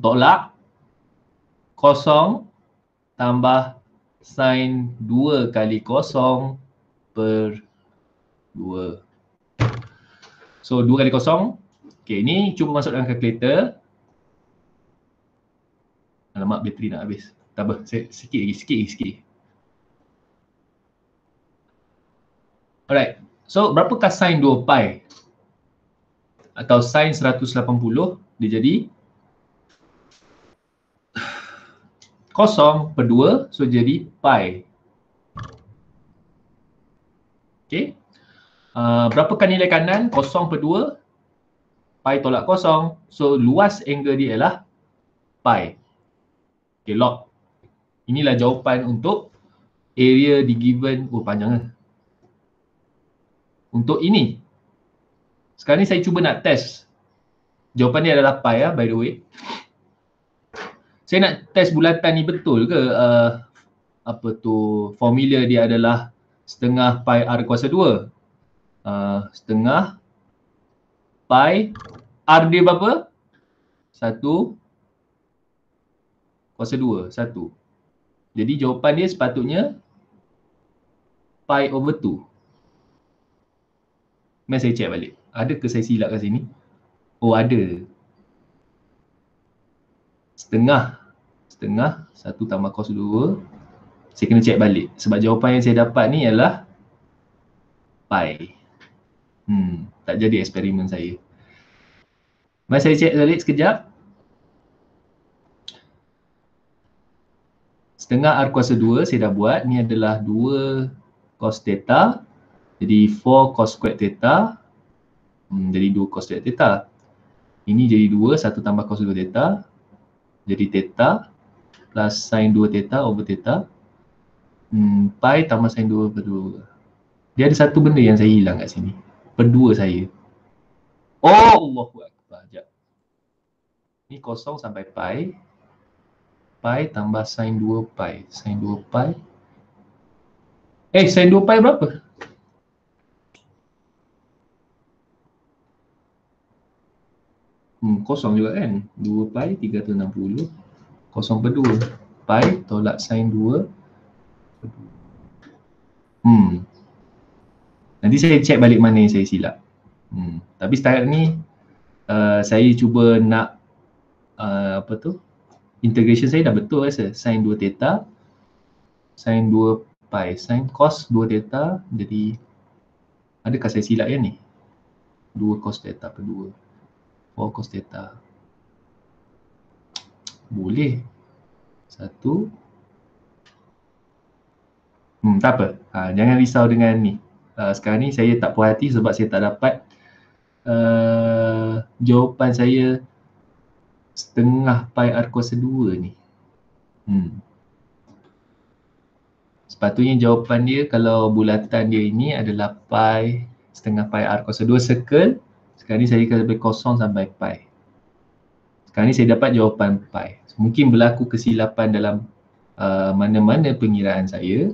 tolak kosong tambah sin 2 kali kosong per 2. So 2 kali kosong. Okay ni cuba masuk dalam kalkulator. Alamak bateri nak habis. Tak apa, sikit lagi, sikit lagi, sikit. Alright, so berapakah sin 2 pi? Atau sin 180 dia jadi kosong per 2 so jadi pi. Okay. Uh, berapakah nilai kanan? Kosong per 2 pi tolak kosong. So luas angle dia ialah pi. Okay, log. Inilah jawapan untuk area di given, oh panjang lah. Untuk ini. Sekarang ni saya cuba nak test. Jawapan dia adalah pi ya, by the way. Saya nak test bulatan ni betul ke uh, apa tu formula dia adalah setengah pi r kuasa 2. Uh, setengah pi r dia berapa? Satu kuasa 2, satu. Jadi jawapan dia sepatutnya pi over 2. Mari saya check balik. Ada ke saya silap kat sini? Oh ada. Setengah. Setengah. Satu tambah kos 2. Saya kena check balik. Sebab jawapan yang saya dapat ni ialah pi. Hmm, tak jadi eksperimen saya. Mari saya check balik sekejap. setengah R kuasa 2 saya dah buat. Ni adalah 2 cos theta. Jadi 4 cos squared theta. Hmm, jadi 2 cos squared theta. Ini jadi 2, 1 tambah cos 2 theta. Jadi theta plus sin 2 theta over theta. Hmm, pi tambah sin 2 per 2. Dia ada satu benda yang saya hilang kat sini. 2 saya. Oh Akbar. Sekejap. Ni kosong sampai pi pi tambah sin 2 pi. Sin 2 pi. Eh, sin 2 pi berapa? Hmm, kosong juga kan? 2 pi 360. Kosong per 2. Pi tolak sin 2. Hmm. Nanti saya check balik mana yang saya silap. Hmm. Tapi setakat ni uh, saya cuba nak uh, apa tu? integration saya dah betul rasa. Sin 2 theta sin 2 pi sin cos 2 theta jadi adakah saya silap yang ni? 2 cos theta per 2 4 cos theta boleh. Satu. Hmm tak apa. Ha, jangan risau dengan ni uh, sekarang ni saya tak puas hati sebab saya tak dapat uh, jawapan saya setengah pi r kuasa 2 ni. Hmm. Sepatutnya jawapan dia kalau bulatan dia ini adalah pi setengah pi r kuasa 2 circle. Sekarang ni saya lebih kosong sampai pi. Sekarang ni saya dapat jawapan pi. Mungkin berlaku kesilapan dalam uh, mana-mana pengiraan saya.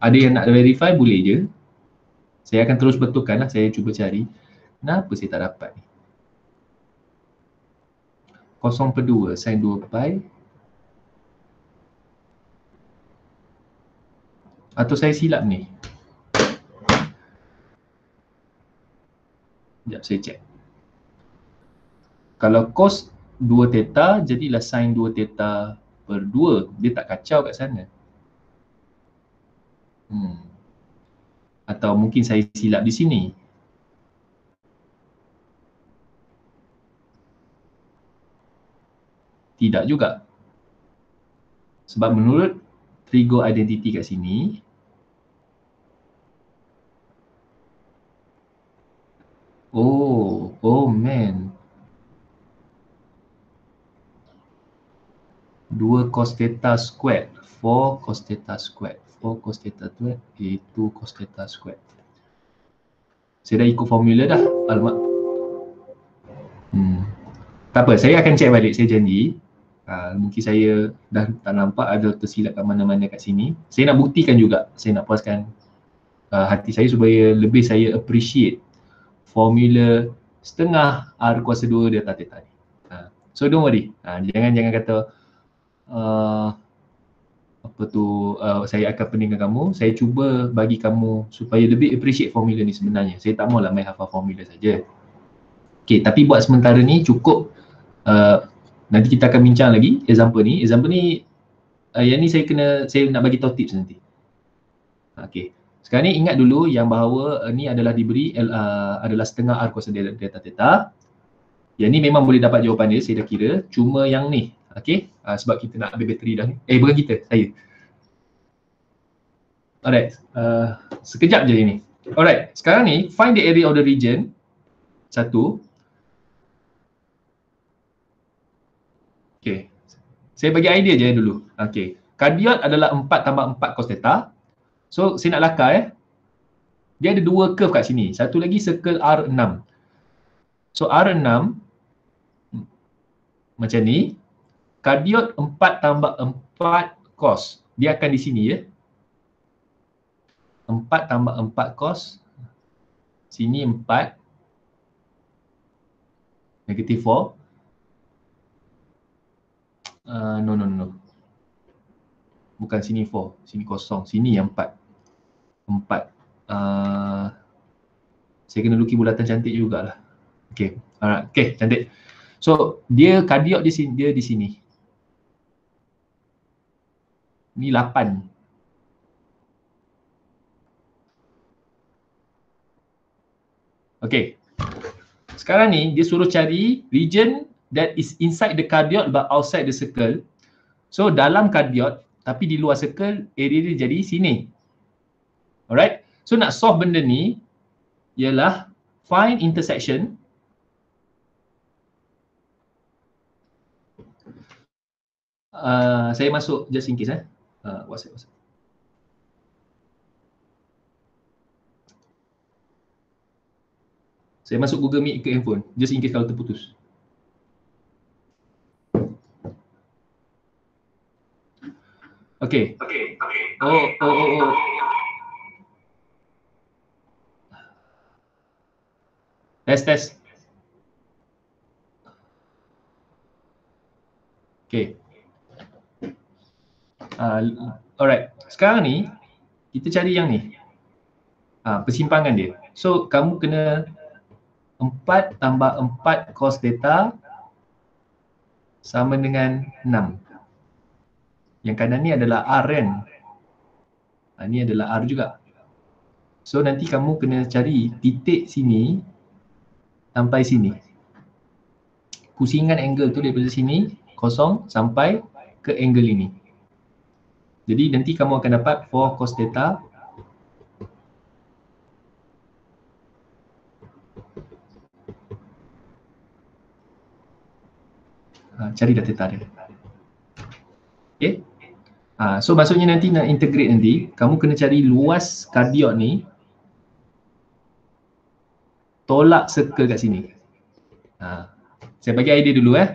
Ada yang nak verify boleh je. Saya akan terus betulkan lah. Saya cuba cari. Kenapa saya tak dapat ni? kosong per 2 sin 2 pi atau saya silap ni sekejap saya cek kalau cos 2 theta jadilah sin 2 theta per 2. Dia tak kacau kat sana. Hmm. Atau mungkin saya silap di sini. Tidak juga. Sebab menurut Trigo identity kat sini, Oh, oh man. Dua cos theta squared. Four cos theta squared. Four cos theta squared. Okay, two cos theta squared. Saya dah ikut formula dah. Alamak. Hmm. Tak apa, saya akan check balik. Saya janji. Uh, mungkin saya dah tak nampak ada tersilap kat mana-mana kat sini. Saya nak buktikan juga. Saya nak puaskan uh, hati saya supaya lebih saya appreciate formula setengah R kuasa 2 delta theta ni. Ha. So don't worry. Ha, jangan jangan kata uh, apa tu uh, saya akan peningkan kamu. Saya cuba bagi kamu supaya lebih appreciate formula ni sebenarnya. Saya tak maulah main hafal formula saja. Okay, tapi buat sementara ni cukup uh, nanti kita akan bincang lagi example ni. Example ni uh, yang ni saya kena saya nak bagi tahu tips nanti. Okay. Sekarang ni ingat dulu yang bahawa uh, ni adalah diberi uh, adalah setengah R kuasa delta theta. Yang ni memang boleh dapat jawapan dia, saya dah kira. Cuma yang ni, okay? Uh, sebab kita nak ambil bateri dah ni. Eh, bukan kita, saya. Alright, uh, sekejap je ini. Alright, sekarang ni find the area of the region. Satu. Okay. Saya bagi idea je dulu. Okay. Kadiot adalah 4 tambah 4 cos theta. So saya nak lakar eh. Dia ada dua curve kat sini. Satu lagi circle R6. So R6 hmm, macam ni. Kadiot 4 tambah 4 cos. Dia akan di sini ya. 4 tambah 4 cos. Sini 4. Negatif 4. Uh, no, no, no. Bukan sini 4. Sini kosong. Sini yang 4 empat. Uh, saya kena lukis bulatan cantik jugalah. Okay, alright. Okay, cantik. So, dia kadiok di sini, dia di sini. Ni lapan. Okay. Sekarang ni, dia suruh cari region that is inside the cardiot but outside the circle. So, dalam cardiot, tapi di luar circle, area dia jadi sini. Alright. So nak solve benda ni ialah find intersection Uh, saya masuk just in case eh. Uh, WhatsApp, WhatsApp. Saya masuk Google Meet ke handphone just in case kalau terputus. Okay. Okay. okay. Oh, oh, oh, oh. Test, test. Okay. Uh, alright. Sekarang ni, kita cari yang ni. Uh, persimpangan dia. So, kamu kena 4 tambah 4 cos theta sama dengan 6. Yang kanan ni adalah R kan? Uh, ni adalah R juga. So, nanti kamu kena cari titik sini sampai sini. Pusingan angle tu daripada sini kosong sampai ke angle ini. Jadi nanti kamu akan dapat 4 cos theta cari dah theta dia. Okay. Ha, so maksudnya nanti nak integrate nanti, kamu kena cari luas kardiok ni tolak circle kat sini. Ha. Saya bagi idea dulu eh.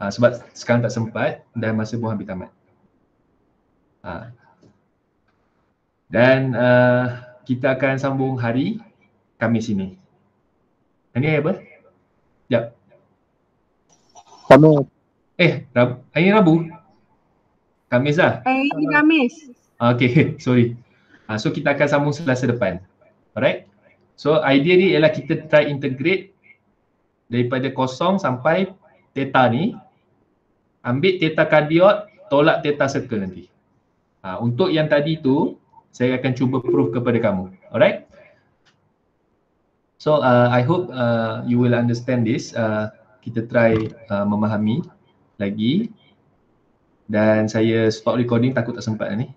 Ha, sebab sekarang tak sempat dan masa pun hampir tamat. Ha. Dan uh, kita akan sambung hari Khamis ini. Ini hari apa? Sekejap. Khamis. Eh, Rabu. hari ini Rabu? Khamis lah? Hari ini Khamis. Okay, sorry. Ha, so kita akan sambung selasa depan. Alright? So idea ni ialah kita try integrate daripada kosong sampai theta ni ambil theta cardioid, tolak theta circle nanti. Ha, untuk yang tadi tu, saya akan cuba prove kepada kamu. Alright? So uh, I hope uh, you will understand this. Uh, kita try uh, memahami lagi. Dan saya stop recording takut tak sempat ni.